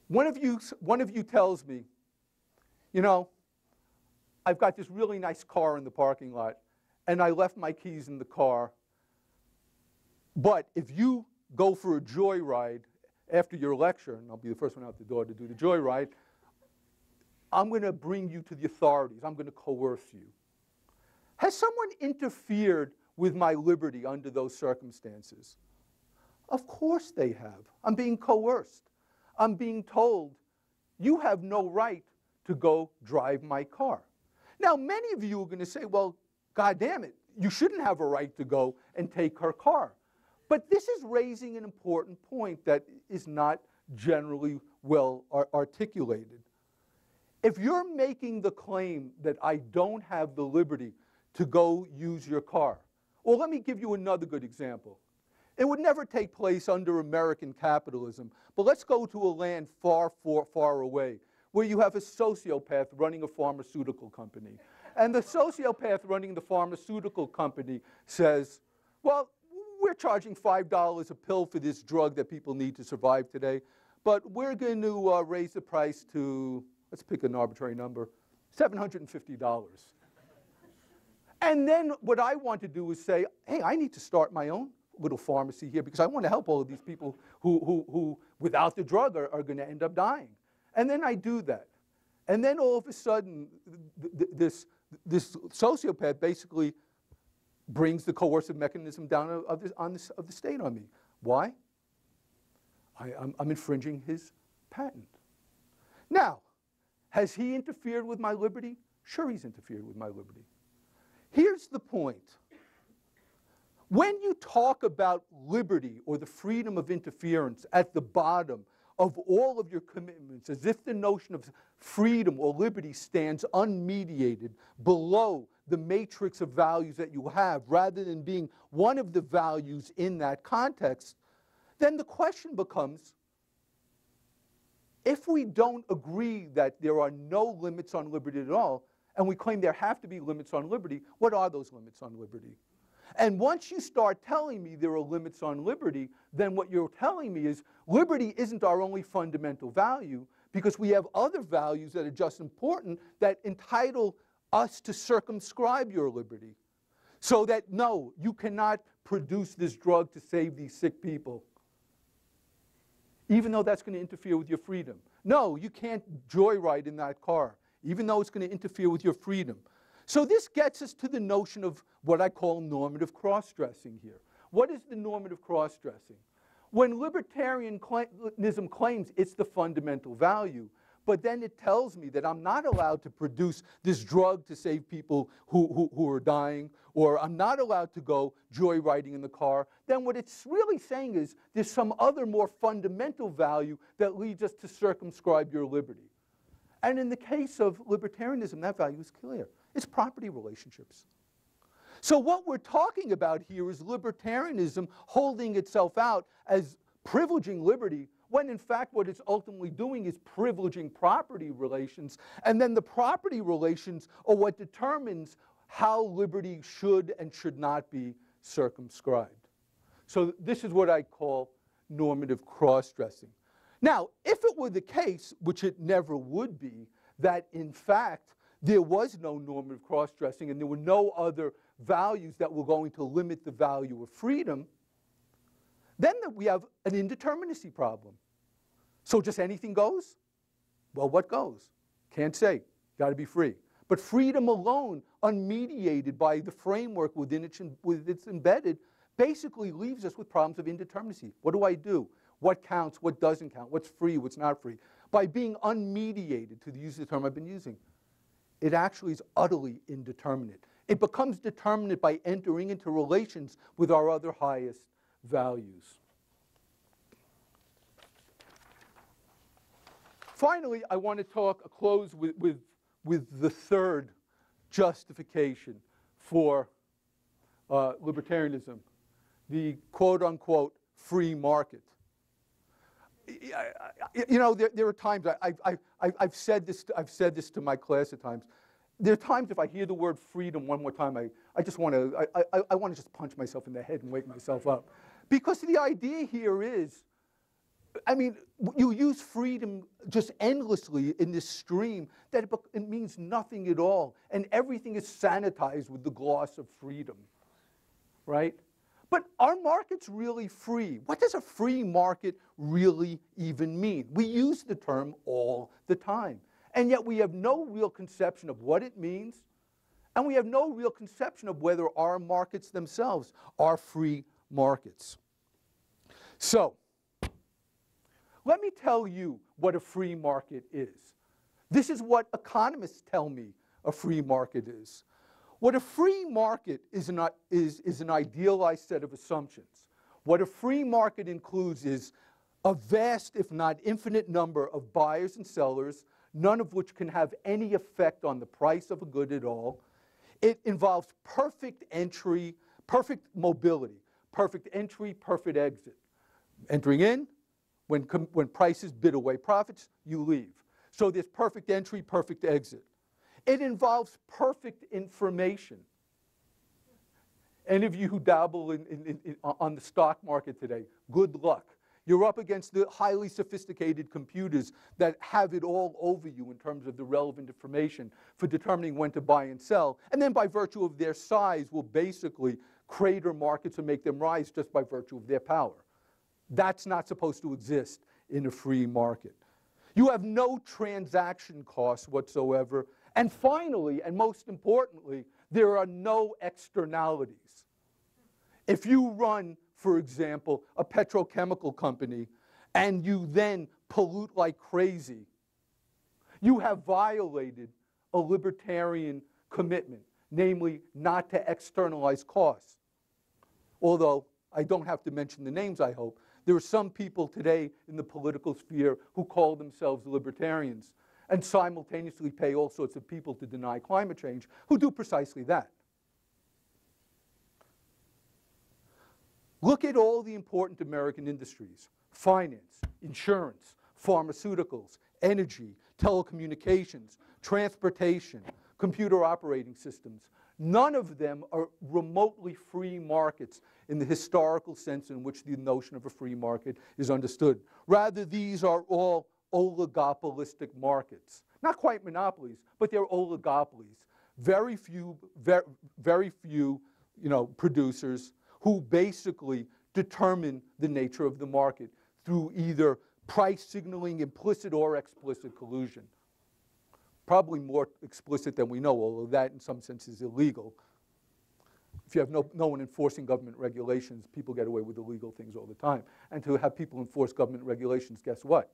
one of you, one of you tells me, you know, I've got this really nice car in the parking lot, and I left my keys in the car. But if you go for a joyride after your lecture, and I'll be the first one out the door to do the joyride, I'm going to bring you to the authorities. I'm going to coerce you. Has someone interfered with my liberty under those circumstances? Of course they have. I'm being coerced. I'm being told, you have no right to go drive my car. Now, many of you are going to say, well, God damn it, you shouldn't have a right to go and take her car. But this is raising an important point that is not generally well articulated. If you're making the claim that I don't have the liberty to go use your car, well, let me give you another good example. It would never take place under American capitalism, but let's go to a land far, far, far away where you have a sociopath running a pharmaceutical company. And the sociopath running the pharmaceutical company says, well, we're charging $5 a pill for this drug that people need to survive today, but we're going to uh, raise the price to let's pick an arbitrary number, $750. And then what I want to do is say, hey, I need to start my own little pharmacy here because I want to help all of these people who, who, who without the drug, are, are going to end up dying. And then I do that. And then all of a sudden, th th this, this sociopath basically brings the coercive mechanism down of, of, the, on this, of the state on me. Why? I, am infringing his patent. Now, has he interfered with my liberty? Sure, he's interfered with my liberty. Here's the point. When you talk about liberty or the freedom of interference at the bottom of all of your commitments, as if the notion of freedom or liberty stands unmediated below the matrix of values that you have, rather than being one of the values in that context, then the question becomes if we don't agree that there are no limits on liberty at all, and we claim there have to be limits on liberty, what are those limits on liberty? And once you start telling me there are limits on liberty, then what you're telling me is liberty isn't our only fundamental value because we have other values that are just important that entitle us to circumscribe your liberty. So that no, you cannot produce this drug to save these sick people even though that's going to interfere with your freedom. No, you can't joyride in that car, even though it's going to interfere with your freedom. So this gets us to the notion of what I call normative cross-dressing here. What is the normative cross-dressing? When libertarianism claims it's the fundamental value, but then it tells me that I'm not allowed to produce this drug to save people who, who, who, are dying, or I'm not allowed to go joyriding in the car, then what it's really saying is there's some other more fundamental value that leads us to circumscribe your liberty. And in the case of libertarianism, that value is clear. It's property relationships. So what we're talking about here is libertarianism holding itself out as privileging liberty when in fact what it's ultimately doing is privileging property relations, and then the property relations are what determines how liberty should and should not be circumscribed. So this is what I call normative cross-dressing. Now, if it were the case, which it never would be, that in fact there was no normative cross-dressing and there were no other values that were going to limit the value of freedom, then we have an indeterminacy problem. So just anything goes? Well, what goes? Can't say. Got to be free. But freedom alone, unmediated by the framework within with it's embedded, basically leaves us with problems of indeterminacy. What do I do? What counts? What doesn't count? What's free? What's not free? By being unmediated, to the use the term I've been using, it actually is utterly indeterminate. It becomes determinate by entering into relations with our other highest values. Finally, I want to talk, a close with, with, with the third justification for uh, libertarianism, the quote unquote free market. You know, there, there are times I, I, I, I've, said this, I've said this to my class at times. There are times if I hear the word freedom one more time, I, I just want to, I, I, I want to just punch myself in the head and wake myself up. Because the idea here is, I mean, you use freedom just endlessly in this stream that it, it means nothing at all. And everything is sanitized with the gloss of freedom, right? But are markets really free? What does a free market really even mean? We use the term all the time. And yet we have no real conception of what it means, and we have no real conception of whether our markets themselves are free markets. So, let me tell you what a free market is. This is what economists tell me a free market is. What a free market is an, is, is an idealized set of assumptions. What a free market includes is a vast, if not infinite, number of buyers and sellers, none of which can have any effect on the price of a good at all. It involves perfect entry, perfect mobility, perfect entry, perfect exit. Entering in, when, when prices bid away profits, you leave. So there's perfect entry, perfect exit. It involves perfect information. Any of you who dabble in, in, in, on the stock market today, good luck. You're up against the highly sophisticated computers that have it all over you in terms of the relevant information for determining when to buy and sell. And then by virtue of their size will basically crater markets and make them rise just by virtue of their power. That's not supposed to exist in a free market. You have no transaction costs whatsoever and finally, and most importantly, there are no externalities. If you run, for example, a petrochemical company and you then pollute like crazy, you have violated a libertarian commitment, namely not to externalize costs. Although I don't have to mention the names, I hope. There are some people today in the political sphere who call themselves libertarians and simultaneously pay all sorts of people to deny climate change who do precisely that. Look at all the important American industries finance, insurance, pharmaceuticals, energy, telecommunications, transportation, computer operating systems. None of them are remotely free markets in the historical sense in which the notion of a free market is understood. Rather, these are all oligopolistic markets. Not quite monopolies, but they're oligopolies. Very few, very, very few you know, producers who basically determine the nature of the market through either price signaling, implicit or explicit collusion. Probably more explicit than we know, although that in some sense is illegal. If you have no, no one enforcing government regulations, people get away with illegal things all the time. And to have people enforce government regulations, guess what?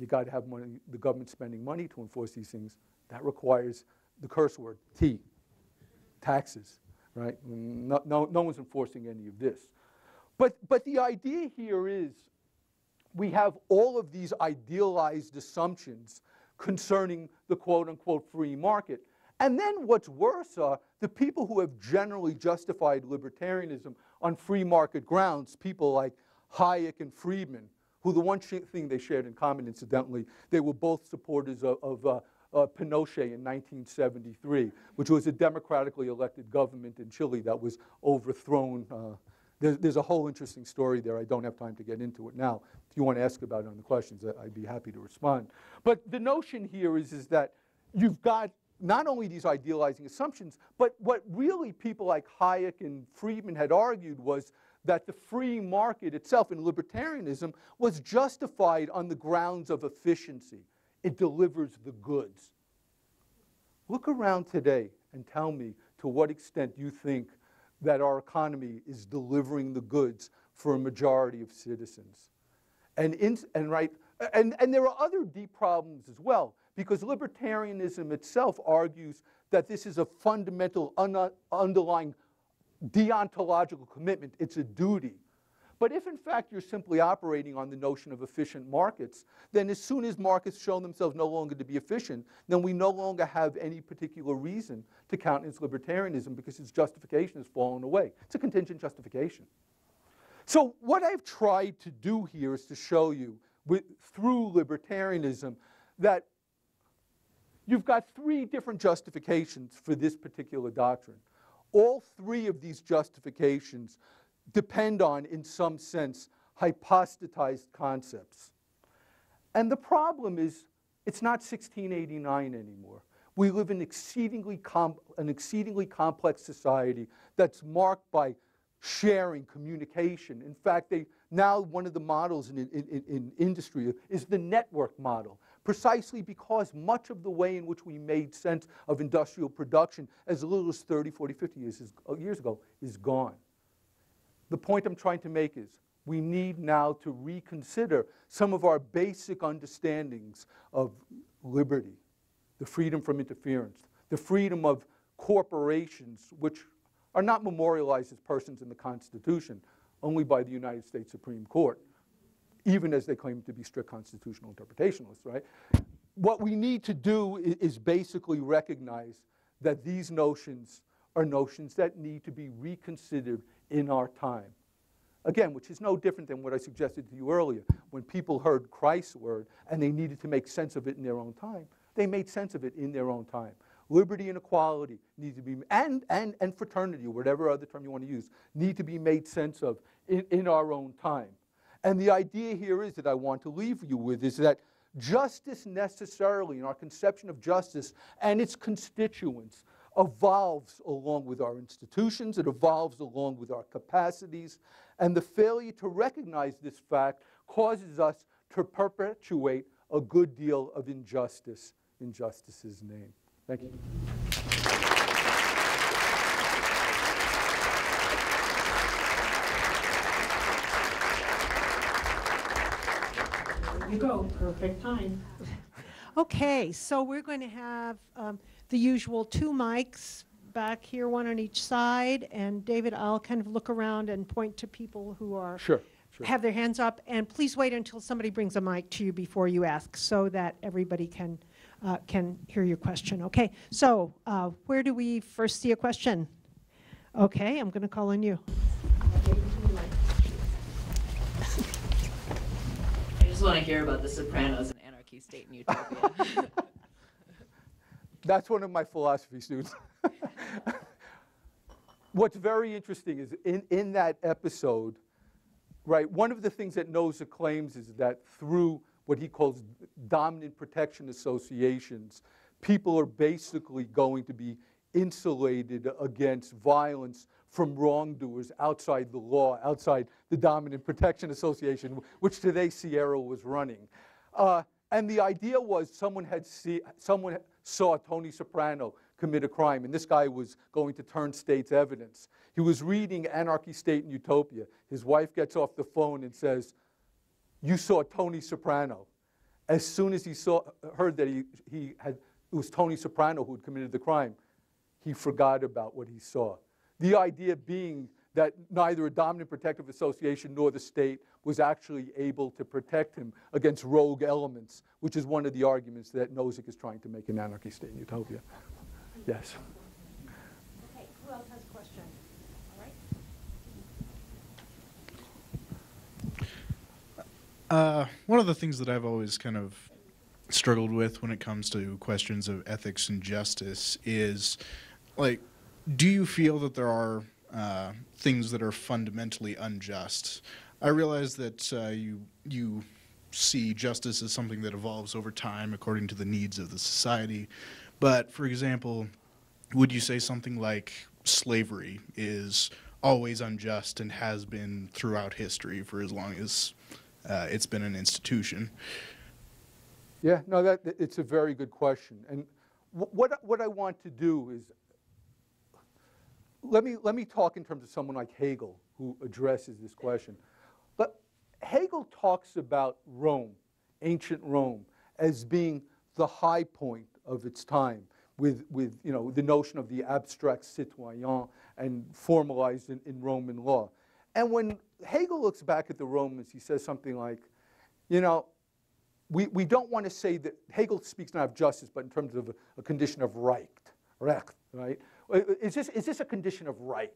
You got to have money, the government spending money to enforce these things. That requires the curse word, T, taxes, right? No, no, no one's enforcing any of this. But, but the idea here is we have all of these idealized assumptions concerning the quote unquote free market. And then what's worse are the people who have generally justified libertarianism on free market grounds, people like Hayek and Friedman, who the one thing they shared in common, incidentally, they were both supporters of, of uh, uh, Pinochet in 1973, which was a democratically elected government in Chile that was overthrown. Uh, there's, there's, a whole interesting story there. I don't have time to get into it now. If you want to ask about it on the questions, I'd be happy to respond. But the notion here is, is that you've got not only these idealizing assumptions, but what really people like Hayek and Friedman had argued was that the free market itself in libertarianism was justified on the grounds of efficiency. It delivers the goods. Look around today and tell me to what extent you think that our economy is delivering the goods for a majority of citizens. And, in, and, right, and, and there are other deep problems as well, because libertarianism itself argues that this is a fundamental un- underlying deontological commitment, it's a duty. But if in fact you're simply operating on the notion of efficient markets, then as soon as markets show themselves no longer to be efficient, then we no longer have any particular reason to countenance libertarianism because its justification has fallen away. It's a contingent justification. So what I've tried to do here is to show you with, through libertarianism that you've got three different justifications for this particular doctrine. All three of these justifications depend on, in some sense, hypostatized concepts. And the problem is, it's not 1689 anymore. We live in exceedingly an exceedingly complex society that's marked by sharing, communication. In fact, they, now one of the models in, in, in, in industry is the network model precisely because much of the way in which we made sense of industrial production as little as 30, 40, 50 years, uh, years ago is gone. The point I'm trying to make is we need now to reconsider some of our basic understandings of liberty, the freedom from interference, the freedom of corporations, which are not memorialized as persons in the Constitution, only by the United States Supreme Court even as they claim to be strict constitutional interpretationalists, right? What we need to do is, is basically recognize that these notions are notions that need to be reconsidered in our time. Again, which is no different than what I suggested to you earlier. When people heard Christ's word and they needed to make sense of it in their own time, they made sense of it in their own time. Liberty and equality need to be, and, and, and fraternity, whatever other term you want to use, need to be made sense of in, in our own time. And the idea here is that I want to leave you with is that justice necessarily, in our conception of justice and its constituents, evolves along with our institutions, it evolves along with our capacities, and the failure to recognize this fact causes us to perpetuate a good deal of injustice in justice's name. Thank you. You go, perfect time. Okay, so we're going to have um, the usual two mics back here, one on each side, and David, I'll kind of look around and point to people who are Sure, sure. have their hands up, and please wait until somebody brings a mic to you before you ask, so that everybody can uh, can hear your question. Okay, so uh, where do we first see a question? Okay, I'm going to call on you. Just want to hear about the Sopranos and Anarchy State and Utopia. [laughs] That's one of my philosophy students. [laughs] What's very interesting is in, in that episode, right, one of the things that Nozick claims is that through what he calls dominant protection associations, people are basically going to be insulated against violence from wrongdoers outside the law, outside the Dominant Protection Association, which today Sierra was running. Uh, and the idea was someone had see, someone saw Tony Soprano commit a crime, and this guy was going to turn state's evidence. He was reading Anarchy, State, and Utopia. His wife gets off the phone and says, "You saw Tony Soprano." As soon as he saw, heard that he, he had, it was Tony Soprano who had committed the crime, he forgot about what he saw. The idea being that neither a dominant protective association nor the state was actually able to protect him against rogue elements, which is one of the arguments that Nozick is trying to make in Anarchy State and Utopia. Yes. Okay, who else has a question? All right. Uh, one of the things that I've always kind of struggled with when it comes to questions of ethics and justice is like do you feel that there are uh, things that are fundamentally unjust? I realize that uh, you you see justice as something that evolves over time according to the needs of the society, but for example, would you say something like slavery is always unjust and has been throughout history for as long as uh, it's been an institution? Yeah, no, that it's a very good question, and what what I want to do is let me, let me talk in terms of someone like Hegel, who addresses this question. But Hegel talks about Rome, ancient Rome, as being the high point of its time, with, with you know, the notion of the abstract citoyen and formalized in, in Roman law. And when Hegel looks back at the Romans, he says something like, you know, we, we don't want to say that Hegel speaks not of justice, but in terms of a, a condition of right, recht, right? Uh, Is this, is this a condition of right?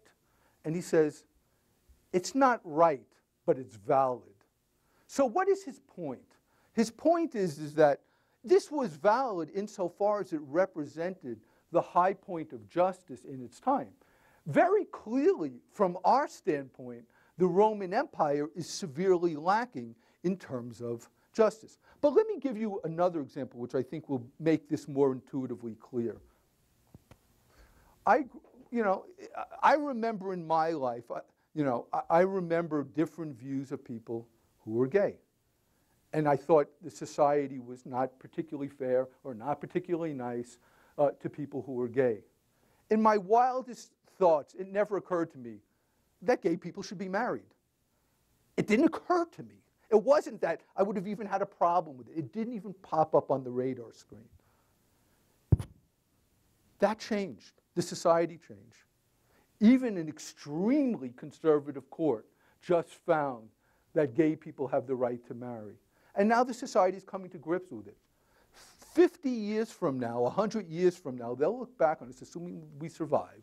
And he says, it's not right, but it's valid. So what is his point? His point is, is that this was valid insofar as it represented the high point of justice in its time. Very clearly, from our standpoint, the Roman Empire is severely lacking in terms of justice. But let me give you another example, which I think will make this more intuitively clear. I, you know, I remember in my life, you know, I- I remember different views of people who were gay. And I thought the society was not particularly fair or not particularly nice uh, to people who were gay. In my wildest thoughts, it never occurred to me that gay people should be married. It didn't occur to me. It wasn't that I would have even had a problem with it. It didn't even pop up on the radar screen. That changed. The society change. Even an extremely conservative court just found that gay people have the right to marry. And now the society is coming to grips with it. 50 years from now, 100 years from now, they'll look back on this, assuming we survive,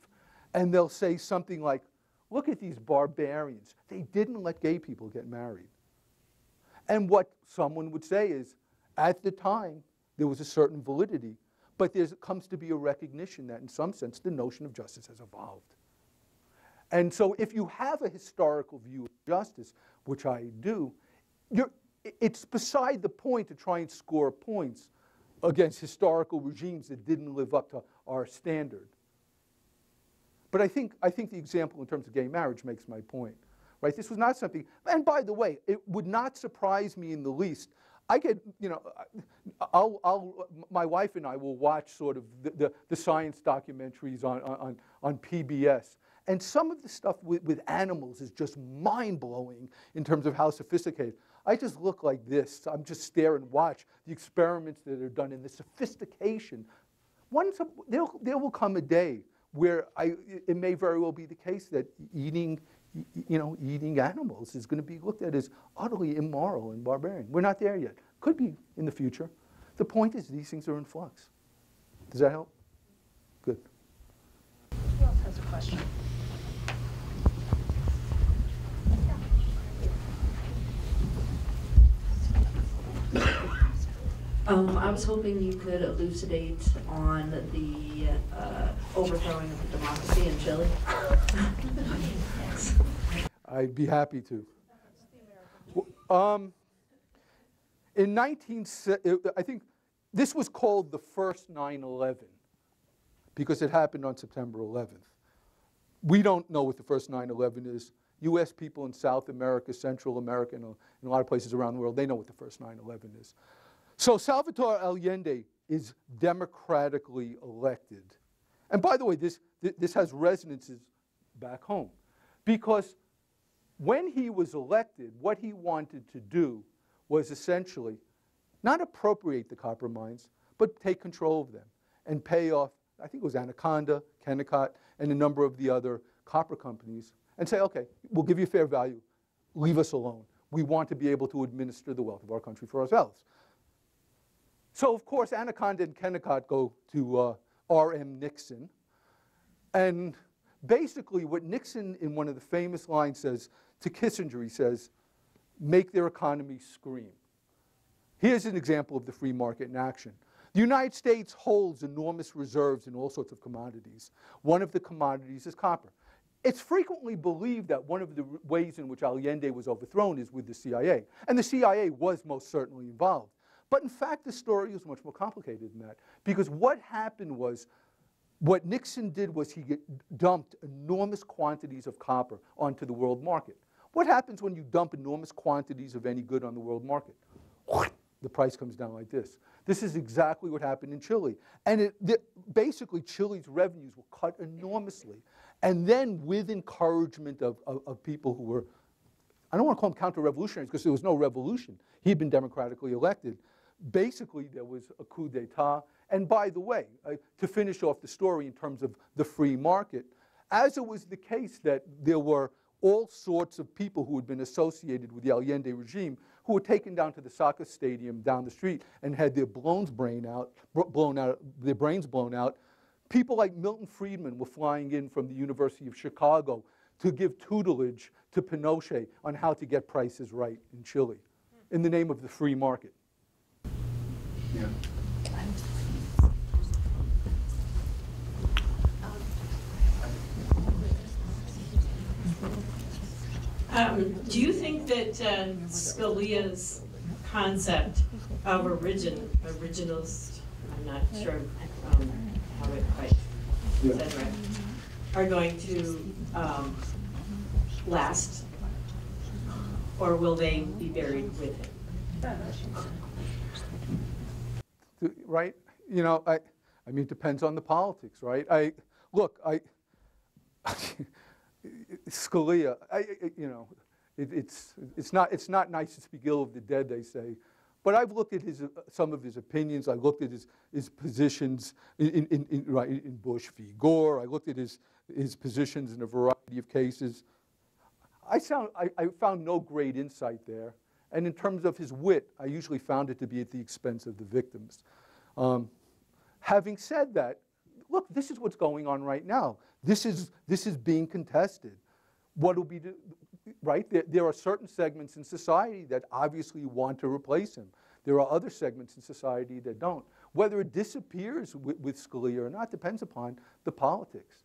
and they'll say something like, look at these barbarians. They didn't let gay people get married. And what someone would say is, at the time, there was a certain validity, but there comes to be a recognition that, in some sense, the notion of justice has evolved. And so, if you have a historical view of justice, which I do, it's beside the point to try and score points against historical regimes that didn't live up to our standard. But I think, I think the example in terms of gay marriage makes my point. Right? This was not something, and by the way, it would not surprise me in the least. I get, you know, I'll, I'll, my wife and I will watch sort of the, the, the science documentaries on, on, on PBS. And some of the stuff with, with animals is just mind blowing in terms of how sophisticated. I just look like this. I'm just stare and watch the experiments that are done and the sophistication. Once a, there, there will come a day where I, it may very well be the case that eating, you know, eating animals is going to be looked at as utterly immoral and barbarian. We're not there yet. Could be in the future. The point is these things are in flux. Does that help? Good. Who else has a question? Um, I was hoping you could elucidate on the uh, overthrowing of the democracy in Chile. [laughs] I'd be happy to. Um, in 19, uh, I think this was called the first 9/11 because it happened on September 11th. We don't know what the first 9/11 is. U.S. people in South America, Central America, and a lot of places around the world, they know what the first 9/11 is. So Salvador Allende is democratically elected. And by the way, this, thi- this has resonances back home because when he was elected, what he wanted to do was essentially not appropriate the copper mines, but take control of them and pay off, I think it was Anaconda, Kennecott, and a number of the other copper companies, and say, okay, we'll give you fair value, leave us alone. We want to be able to administer the wealth of our country for ourselves. So, of course, Anaconda and Kennecott go to uh, R.M. Nixon, and basically, what Nixon, in one of the famous lines, says to Kissinger, he says, make their economy scream. Here's an example of the free market in action. The United States holds enormous reserves in all sorts of commodities. One of the commodities is copper. It's frequently believed that one of the ways in which Allende was overthrown is with the CIA. And the CIA was most certainly involved. But in fact, the story is much more complicated than that. Because what happened was what Nixon did was he dumped enormous quantities of copper onto the world market. What happens when you dump enormous quantities of any good on the world market? The price comes down like this. This is exactly what happened in Chile. And it, the, basically, Chile's revenues were cut enormously. And then with encouragement of, of, of people who were, I don't want to call them counter-revolutionaries because there was no revolution. He had been democratically elected. Basically, there was a coup d'etat. And by the way, uh, to finish off the story in terms of the free market, as it was the case that there were all sorts of people who had been associated with the Allende regime who were taken down to the soccer stadium down the street and had their brain out, blown out, their brains blown out. People like Milton Friedman were flying in from the University of Chicago to give tutelage to Pinochet on how to get prices right in Chile in the name of the free market. Yeah. Um, Do you think that uh, Scalia's concept of origin, originalist, I'm not sure um, how it quite said right, are going to um, last? Or will they be buried with him? Right? You know, I, I mean, it depends on the politics, right? I, look, I, [laughs] Scalia, I, you know, it, it's, it's not, it's not nice to speak ill of the dead, they say. But I've looked at his, some of his opinions. I looked at his, his positions in, in, in- right, in Bush v. Gore. I looked at his, his positions in a variety of cases. I, sound, I, I found no great insight there. And in terms of his wit, I usually found it to be at the expense of the victims. Um, having said that, look, this is what's going on right now. This is, this is being contested. What will be, right? There, there are certain segments in society that obviously want to replace him. There are other segments in society that don't. Whether it disappears with, with Scalia or not depends upon the politics.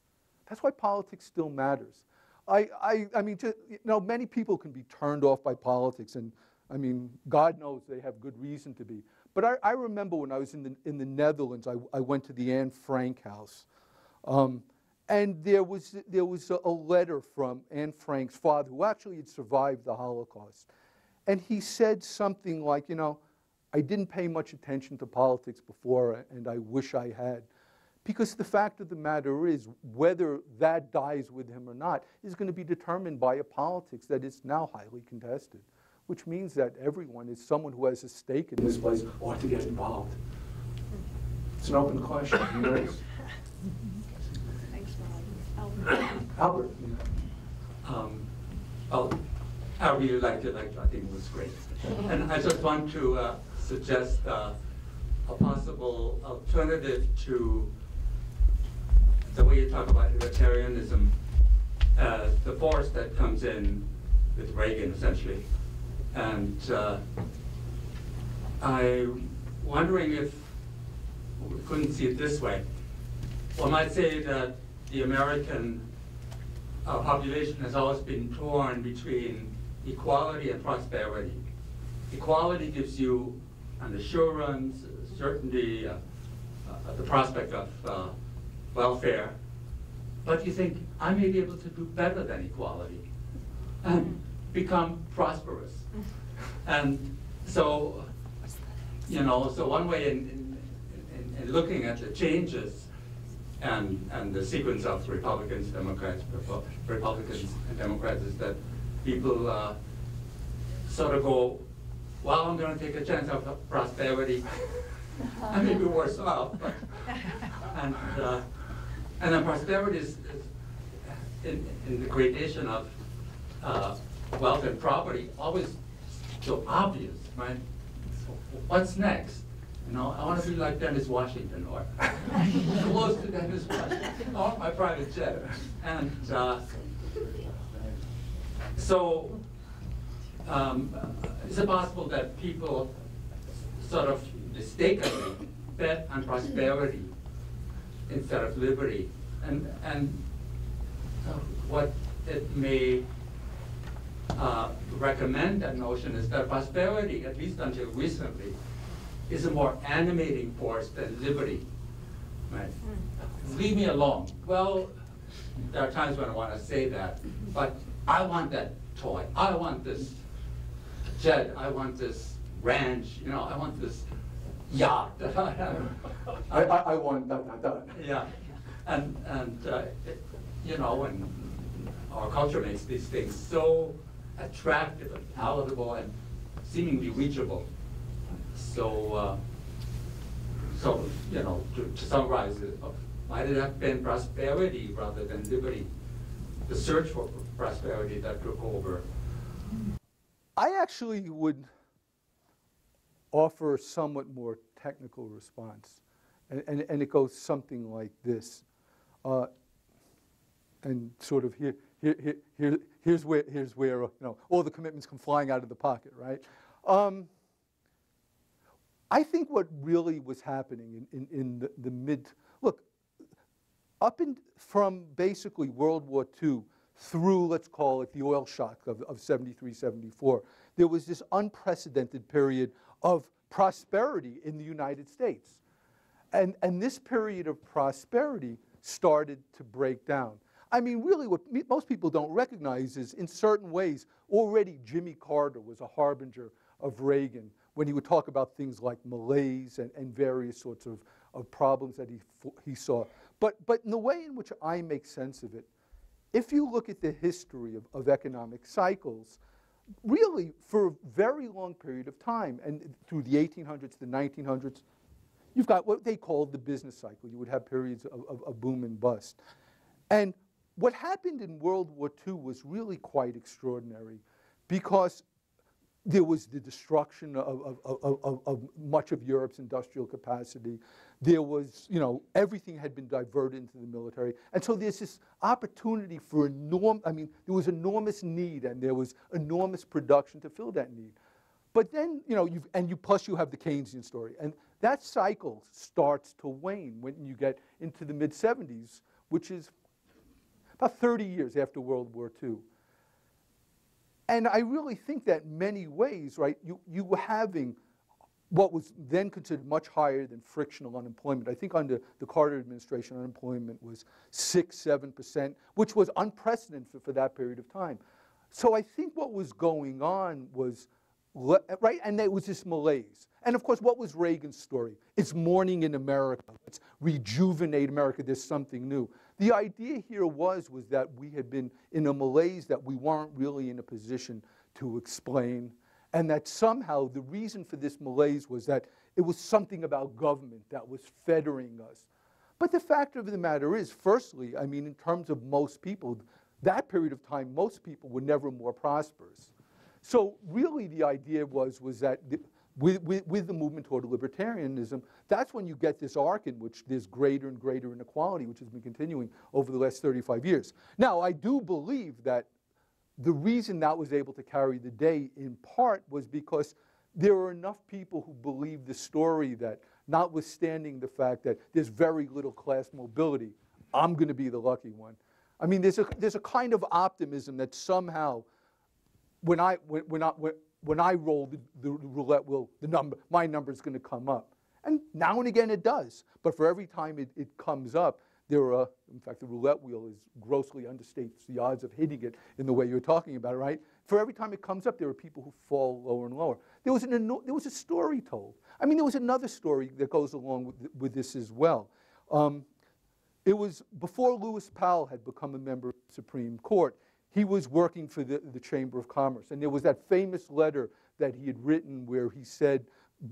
That's why politics still matters. I, I, I mean, you know, many people can be turned off by politics, and I mean, God knows they have good reason to be. But I, I remember when I was in the, in the Netherlands, I, I went to the Anne Frank house. Um, and there was, there was a, a letter from Anne Frank's father, who actually had survived the Holocaust. And he said something like, you know, I didn't pay much attention to politics before, and I wish I had. Because the fact of the matter is, whether that dies with him or not is going to be determined by a politics that is now highly contested, which means that everyone is someone who has a stake in this place ought to get involved. It's an open question. [laughs] Thanks, Rob. Albert? Um, oh, I really liked it, like, I think it was great. [laughs] And I just want to uh, suggest uh, a possible alternative to the way you talk about libertarianism, uh, the force that comes in with Reagan, essentially. And uh, I'm wondering if we couldn't see it this way. One might say that the American our population has always been torn between equality and prosperity. Equality gives you an assurance, certainty, uh, uh, the prospect of uh, welfare, but you think, I may be able to do better than equality and become prosperous. And so, you know, so one way in, in, in, in looking at the changes and, and the sequence of Republicans, Democrats, Republicans and Democrats is that people uh, sort of go, well, I'm going to take a chance of prosperity. I may be worse off, but, [laughs] and, uh, and then prosperity is, is in, in the gradation of uh, wealth and property always so obvious, right? What's next? You know, I want to be like Dennis Washington or [laughs] close to Dennis Washington. Want my private jet. And uh, so, um, is it possible that people sort of mistakenly bet on prosperity instead of liberty? And, and uh, what it may uh, recommend that notion is that prosperity, at least until recently, is a more animating force than liberty. Right? Leave me alone. Well, there are times when I want to say that, but I want that toy. I want this jet. I want this ranch. You know, I want this yacht that I have. I, I, I want that, that, that. Yeah, and, and, uh, it- you know, and our culture makes these things so attractive and palatable and seemingly reachable. So, uh, so, you know, to, to summarize uh, might it have been prosperity rather than liberty? The search for prosperity that took over. I actually would offer a somewhat more technical response. And, and, and it goes something like this. Uh, and sort of here, here, here, here, here's where, here's where you know, all the commitments come flying out of the pocket, right? Um, I think what really was happening in, in, in the, the mid, look, up in, from basically World War II through, let's call it the oil shock of, of 73, 74, there was this unprecedented period of prosperity in the United States. And, and this period of prosperity started to break down. I mean, really, what me- most people don't recognize is, in certain ways, already Jimmy Carter was a harbinger of Reagan when he would talk about things like malaise and, and various sorts of, of problems that he, he saw. But, but in the way in which I make sense of it, if you look at the history of, of economic cycles, really for a very long period of time, and through the 1800s, the 1900s, you've got what they called the business cycle. You would have periods of, of, of boom and bust. And what happened in World War II was really quite extraordinary because there was the destruction of, of, of, of, much of Europe's industrial capacity. There was, you know, everything had been diverted into the military. And so there's this opportunity for enormous, I mean, there was enormous need and there was enormous production to fill that need. But then, you know, you've, and you, plus you have the Keynesian story. And that cycle starts to wane when you get into the mid 70s, which is about 30 years after World War II. And I really think that many ways, right, you, you were having what was then considered much higher than frictional unemployment. I think under the Carter administration, unemployment was six, seven percent, which was unprecedented for, for that period of time. So I think what was going on was, right, and there was this malaise. And of course, what was Reagan's story? It's morning in America. It's rejuvenate America. There's something new. The idea here was, was that we had been in a malaise that we weren't really in a position to explain, and that somehow the reason for this malaise was that it was something about government that was fettering us. But the fact of the matter is, firstly, I mean, in terms of most people, that period of time, most people were never more prosperous. So really the idea was, was that with, with, with, the movement toward libertarianism, that's when you get this arc in which there's greater and greater inequality, which has been continuing over the last 35 years. Now, I do believe that the reason that was able to carry the day in part was because there are enough people who believe the story that, notwithstanding the fact that there's very little class mobility, I'm going to be the lucky one. I mean, there's a, there's a kind of optimism that somehow, when I, when, when I, when, when I roll the, the roulette wheel, the number, my number is going to come up. And now and again it does. But for every time it, it comes up, there are, in fact, the roulette wheel is grossly understates the odds of hitting it in the way you're talking about right? For every time it comes up, there are people who fall lower and lower. There was, an, there was a story told. I mean, there was another story that goes along with, with this as well. Um, it was before Lewis Powell had become a member of the Supreme Court, he was working for the, the Chamber of Commerce. And there was that famous letter that he had written where he said,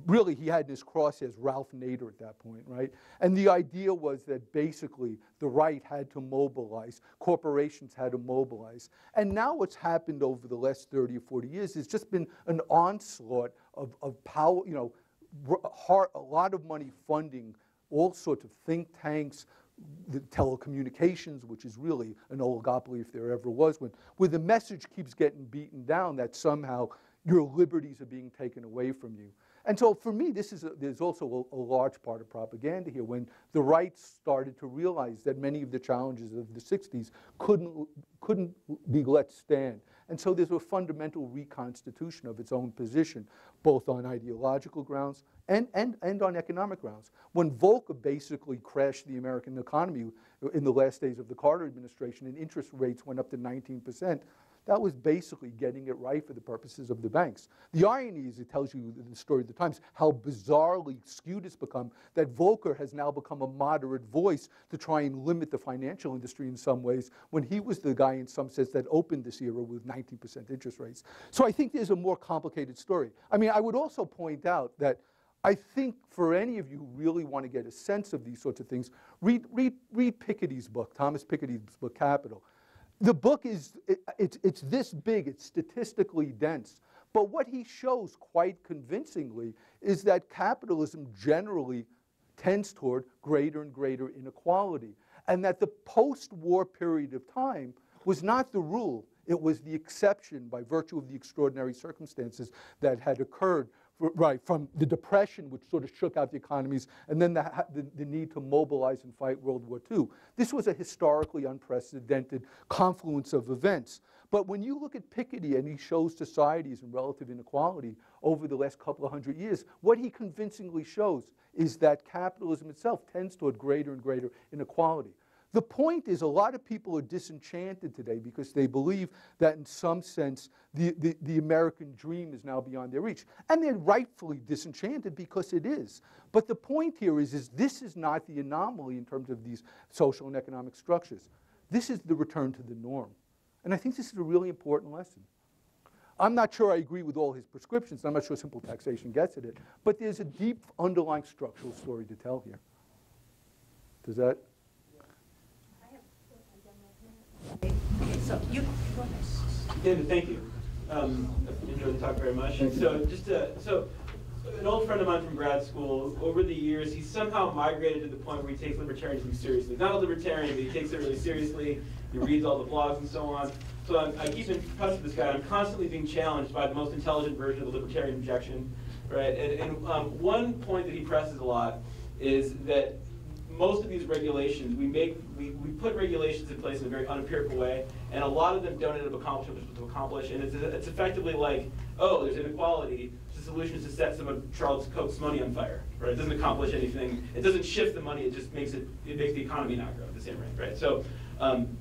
really he had in his crosshairs Ralph Nader at that point, right? And the idea was that basically the right had to mobilize, corporations had to mobilize. And now what's happened over the last 30 or 40 years has just been an onslaught of, of power, you know, a lot of money funding all sorts of think tanks, the telecommunications, which is really an oligopoly if there ever was one, where the message keeps getting beaten down that somehow your liberties are being taken away from you. And so for me, this is a, there's also a, a, large part of propaganda here. When the right started to realize that many of the challenges of the 60s couldn't, couldn't be let stand. And so there's a fundamental reconstitution of its own position, both on ideological grounds and, and, and on economic grounds. When Volcker basically crashed the American economy in the last days of the Carter administration and interest rates went up to 19%, That was basically getting it right for the purposes of the banks. The irony is, it tells you in the story of the Times how bizarrely skewed it's become that Volcker has now become a moderate voice to try and limit the financial industry in some ways, when he was the guy, in some sense, that opened this era with 19% interest rates. So I think there's a more complicated story. I mean, I would also point out that I think for any of you who really want to get a sense of these sorts of things, read, read, read Piketty's book, Thomas Piketty's book, Capital. The book is, it, it's, it's this big, it's statistically dense. But what he shows quite convincingly is that capitalism generally tends toward greater and greater inequality. And that the post war period of time was not the rule, it was the exception by virtue of the extraordinary circumstances that had occurred right, from the Depression, which sort of shook out the economies, and then the, the, the need to mobilize and fight World War II. This was a historically unprecedented confluence of events. But when you look at Piketty and he shows societies and relative inequality over the last couple of hundred years, what he convincingly shows is that capitalism itself tends toward greater and greater inequality. The point is, a lot of people are disenchanted today because they believe that, in some sense, the, the, the, American dream is now beyond their reach. And they're rightfully disenchanted because it is. But the point here is, is this is not the anomaly in terms of these social and economic structures. This is the return to the norm. And I think this is a really important lesson. I'm not sure I agree with all his prescriptions. I'm not sure simple taxation gets at it. But there's a deep underlying structural story to tell here. Does that? Okay, so you, go ahead. David, thank you. Um, enjoyed the talk very much. So just to, so an old friend of mine from grad school, over the years, he somehow migrated to the point where he takes libertarianism seriously. He's not a libertarian, but he takes it really seriously. He reads all the blogs and so on. So I'm, I keep in touch with this guy. I'm constantly being challenged by the most intelligent version of the libertarian objection, right? And, and um, one point that he presses a lot is that most of these regulations, we make, we, we put regulations in place in a very unempirical way, and a lot of them don't end up accomplishing what to accomplish, and it's, it's effectively like, oh, there's inequality, the solution is to set some of Charles Koch's money on fire, right? It doesn't accomplish anything, it doesn't shift the money, it just makes it, it makes the economy not grow at the same rate, right? So, um,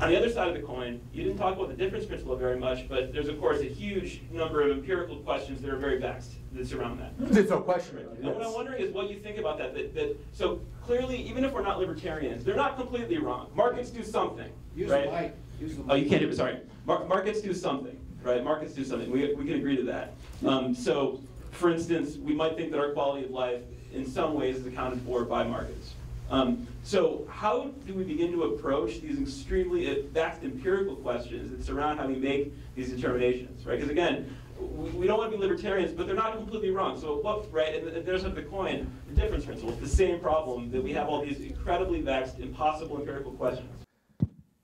on the other side of the coin, you didn't talk about the difference principle very much, but there's of course a huge number of empirical questions that are very vexed that surround that. There's no question. And what I'm wondering is what you think about that, that, that, so clearly, even if we're not libertarians, they're not completely wrong. Markets do something, Use the right? mic, use the Oh, you can't do it, sorry. Mar- markets do something, right? Markets do something. We, we can agree to that. Um, so, for instance, we might think that our quality of life in some ways is accounted for by markets. Um, so how do we begin to approach these extremely vast empirical questions that surround how we make these determinations, right? Because again, we, don't want to be libertarians, but they're not completely wrong. So what, right, and, and there's the coin, the difference principle. It's the same problem that we have all these incredibly vexed, impossible empirical questions.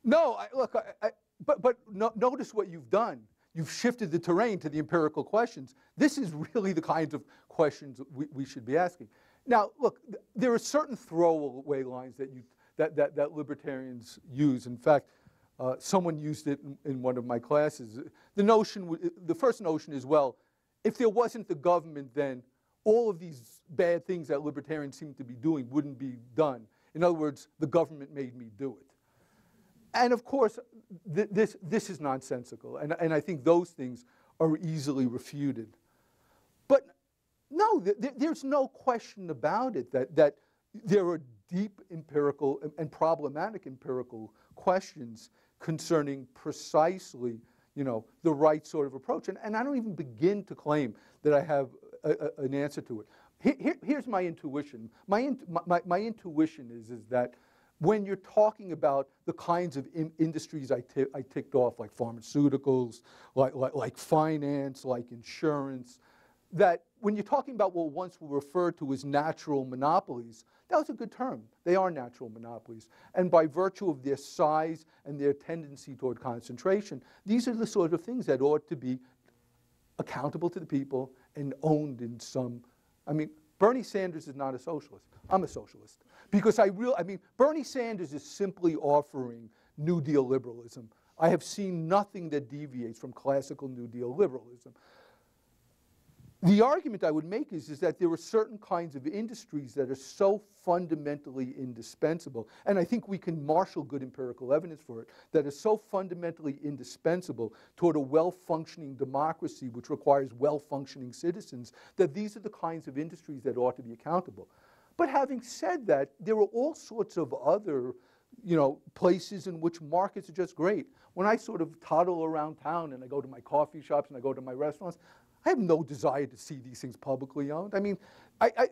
No, I, look, I, I, but, but no, notice what you've done. You've shifted the terrain to the empirical questions. This is really the kinds of questions we, we should be asking. Now, look, there are certain throwaway lines that, you, that, that, that libertarians use. In fact, uh, someone used it in, in one of my classes. The notion, the first notion is, well, if there wasn't the government, then all of these bad things that libertarians seem to be doing wouldn't be done. In other words, the government made me do it. And of course, th- this, this is nonsensical, and, and I think those things are easily refuted. But no, th- th- there's no question about it that, that there are deep empirical and- and problematic empirical questions concerning precisely you know, the right sort of approach. And, and I don't even begin to claim that I have a, a- an answer to it. Here- here- here's my intuition. My, my, my, my intuition is, is that when you're talking about the kinds of in- industries I I ticked off, like pharmaceuticals, like, like, like finance, like insurance, that when you're talking about what once were referred to as natural monopolies, that was a good term. They are natural monopolies. And by virtue of their size and their tendency toward concentration, these are the sort of things that ought to be accountable to the people and owned in some. I mean, Bernie Sanders is not a socialist. I'm a socialist because I real. I mean, Bernie Sanders is simply offering New Deal liberalism. I have seen nothing that deviates from classical New Deal liberalism. The argument I would make is, is that there are certain kinds of industries that are so fundamentally indispensable, and I think we can marshal good empirical evidence for it, that are so fundamentally indispensable toward a well-functioning democracy which requires well-functioning citizens, that these are the kinds of industries that ought to be accountable. But having said that, there are all sorts of other you know, places in which markets are just great. When I sort of toddle around town and I go to my coffee shops and I go to my restaurants, I have no desire to see these things publicly owned. I mean, I, I,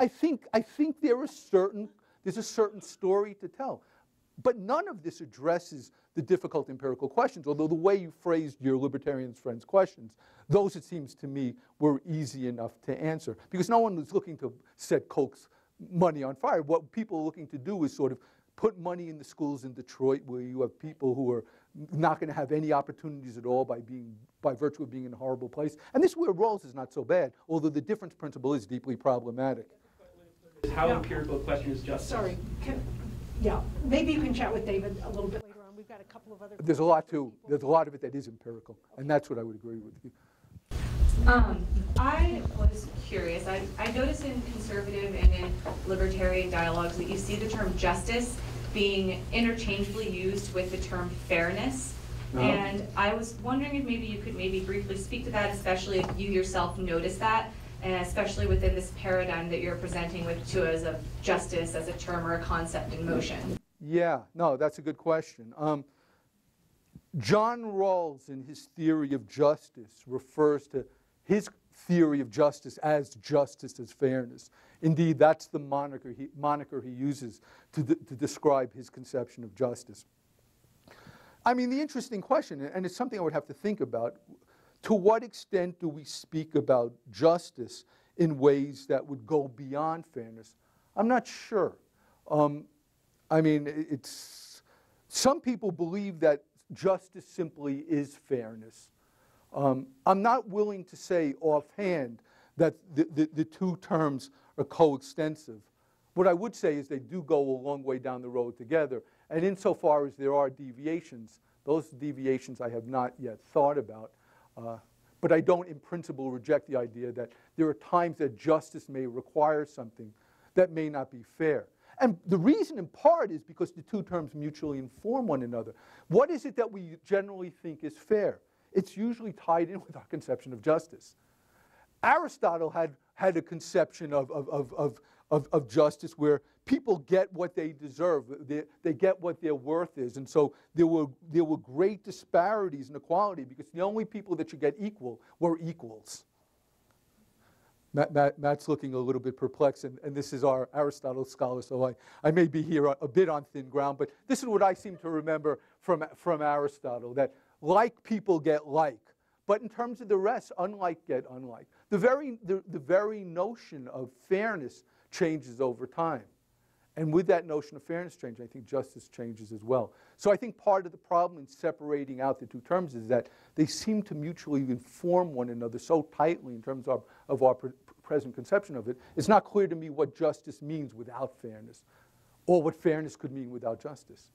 I, think, I think there are certain, there's a certain story to tell. But none of this addresses the difficult empirical questions, although the way you phrased your libertarian friends' questions, those, it seems to me, were easy enough to answer. Because no one was looking to set Koch's money on fire. What people are looking to do is sort of put money in the schools in Detroit where you have people who are not going to have any opportunities at all by being by virtue of being in a horrible place. And this is where Rawls is not so bad, although the difference principle is deeply problematic. How Yeah. empirical a question is justice? Sorry, can, yeah, maybe you can chat with David a little bit later on. We've got a couple of other. There's a lot to, there's a lot of it that is empirical, and that's what I would agree with you. Um, I was curious, I, I noticed in conservative and in libertarian dialogues that you see the term justice being interchangeably used with the term fairness. Uh-huh. And I was wondering if maybe you could maybe briefly speak to that, especially if you yourself notice that, and especially within this paradigm that you're presenting with to us of justice as a term or a concept in motion. Yeah, no, that's a good question. Um, John Rawls, in his theory of justice, refers to his theory of justice as justice as fairness. Indeed, that's the moniker he, moniker he uses to, to describe his conception of justice. I mean, the interesting question, and it's something I would have to think about, to what extent do we speak about justice in ways that would go beyond fairness? I'm not sure. Um, I mean, it's, some people believe that justice simply is fairness. Um, I'm not willing to say offhand that the, the, the two terms are coextensive. What I would say is they do go a long way down the road together. And insofar as there are deviations, those deviations I have not yet thought about. Uh, but I don't, in principle, reject the idea that there are times that justice may require something that may not be fair. And the reason, in part, is because the two terms mutually inform one another. What is it that we generally think is fair? It's usually tied in with our conception of justice. Aristotle had, had a conception of, of, of, of, of, of justice where people get what they deserve, they, they get what their worth is. And so there were, there were great disparities in equality because the only people that should get equal were equals. Matt, Matt, Matt's looking a little bit perplexed, and, and this is our Aristotle scholar, so I, I may be here a, a bit on thin ground, but this is what I seem to remember from, from Aristotle, that like people get like, but in terms of the rest, unlike get unlike. The very, the, the very notion of fairness changes over time. And with that notion of fairness change, I think justice changes as well. So I think part of the problem in separating out the two terms is that they seem to mutually inform one another so tightly in terms of, of our pre present conception of it. It's not clear to me what justice means without fairness, or what fairness could mean without justice.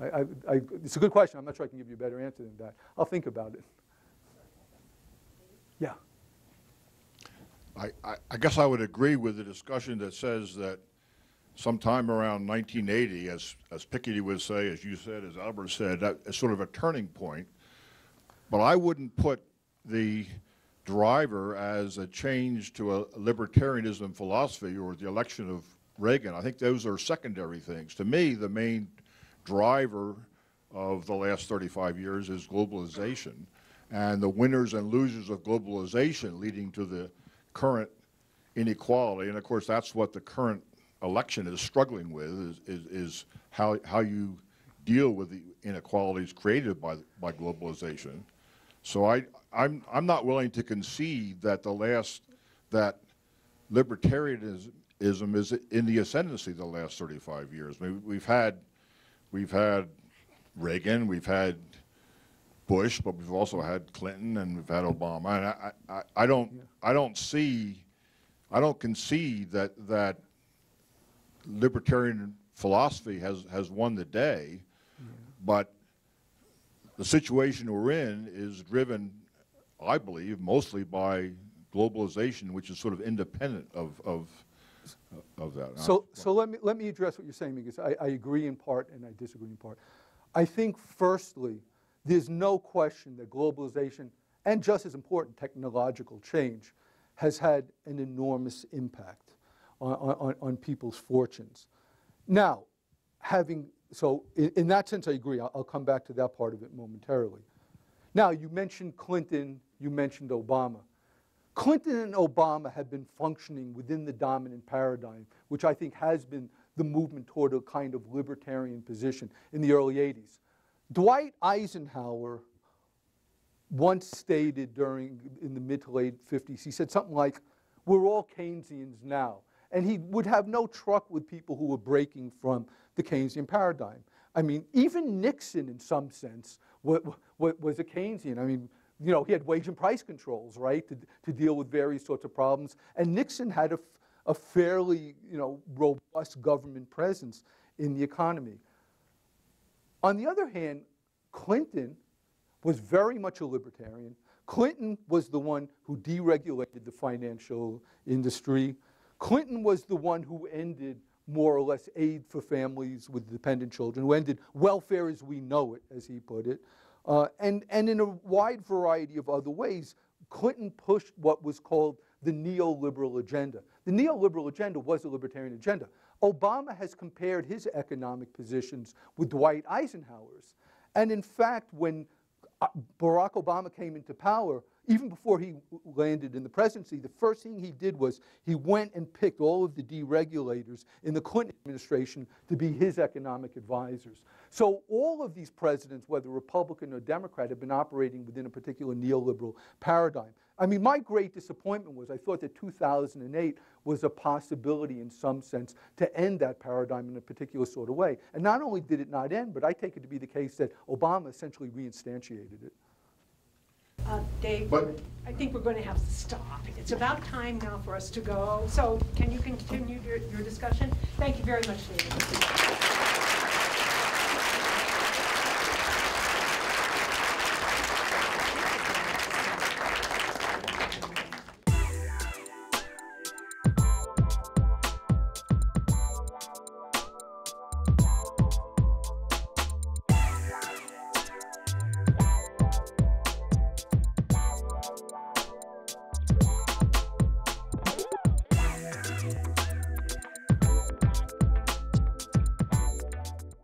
I, I, I, it's a good question. I'm not sure I can give you a better answer than that. I'll think about it. Yeah. I, I, I guess I would agree with the discussion that says that sometime around 1980, as, as Piketty would say, as you said, as Albert said, that is sort of a turning point. But I wouldn't put the driver as a change to a libertarianism philosophy or the election of Reagan. I think those are secondary things. To me, the main driver of the last 35 years is globalization and the winners and losers of globalization leading to the current inequality. And of course, that's what the current election is struggling with, is, is, is how, how you deal with the inequalities created by, by globalization. So I, I'm, I'm not willing to concede that the last, that libertarianism is in the ascendancy the last 35 years. We've had, we've had Reagan, we've had Bush, but we've also had Clinton and we've had Obama. And I, I, I don't, I don't see, I don't concede that, that libertarian philosophy has, has won the day, but the situation we're in is driven, I believe, mostly by globalization, which is sort of independent of, of, of that. So, so let me, let me address what you're saying, because I, I agree in part and I disagree in part. I think firstly, there's no question that globalization, and just as important, technological change, has had an enormous impact on, on, on people's fortunes. Now, having, so in, in that sense, I agree. I'll, I'll come back to that part of it momentarily. Now, you mentioned Clinton, you mentioned Obama. Clinton and Obama have been functioning within the dominant paradigm, which I think has been the movement toward a kind of libertarian position in the early 80s. Dwight Eisenhower once stated during, in the mid to late 50s, he said something like, we're all Keynesians now. And he would have no truck with people who were breaking from the Keynesian paradigm. I mean, even Nixon, in some sense, wa- wa- was a Keynesian. I mean, you know, he had wage and price controls, right, to, to deal with various sorts of problems. And Nixon had a fairly, you know, robust government presence in the economy. On the other hand, Clinton was very much a libertarian. Clinton was the one who deregulated the financial industry. Clinton was the one who ended more or less aid for families with dependent children, who ended welfare as we know it, as he put it. Uh, and, and in a wide variety of other ways, Clinton pushed what was called the neoliberal agenda. The neoliberal agenda was a libertarian agenda. Obama has compared his economic positions with Dwight Eisenhower's. And in fact, when uh, Barack Obama came into power, even before he landed in the presidency, the first thing he did was he went and picked all of the deregulators in the Clinton administration to be his economic advisors. So all of these presidents, whether Republican or Democrat, have been operating within a particular neoliberal paradigm. I mean, my great disappointment was I thought that 2008 was a possibility in some sense to end that paradigm in a particular sort of way. And not only did it not end, but I take it to be the case that Obama essentially reinstantiated it. Uh, Dave, But- I think we're going to have to stop. It's about time now for us to go. So can you continue your, your discussion? Thank you very much, David.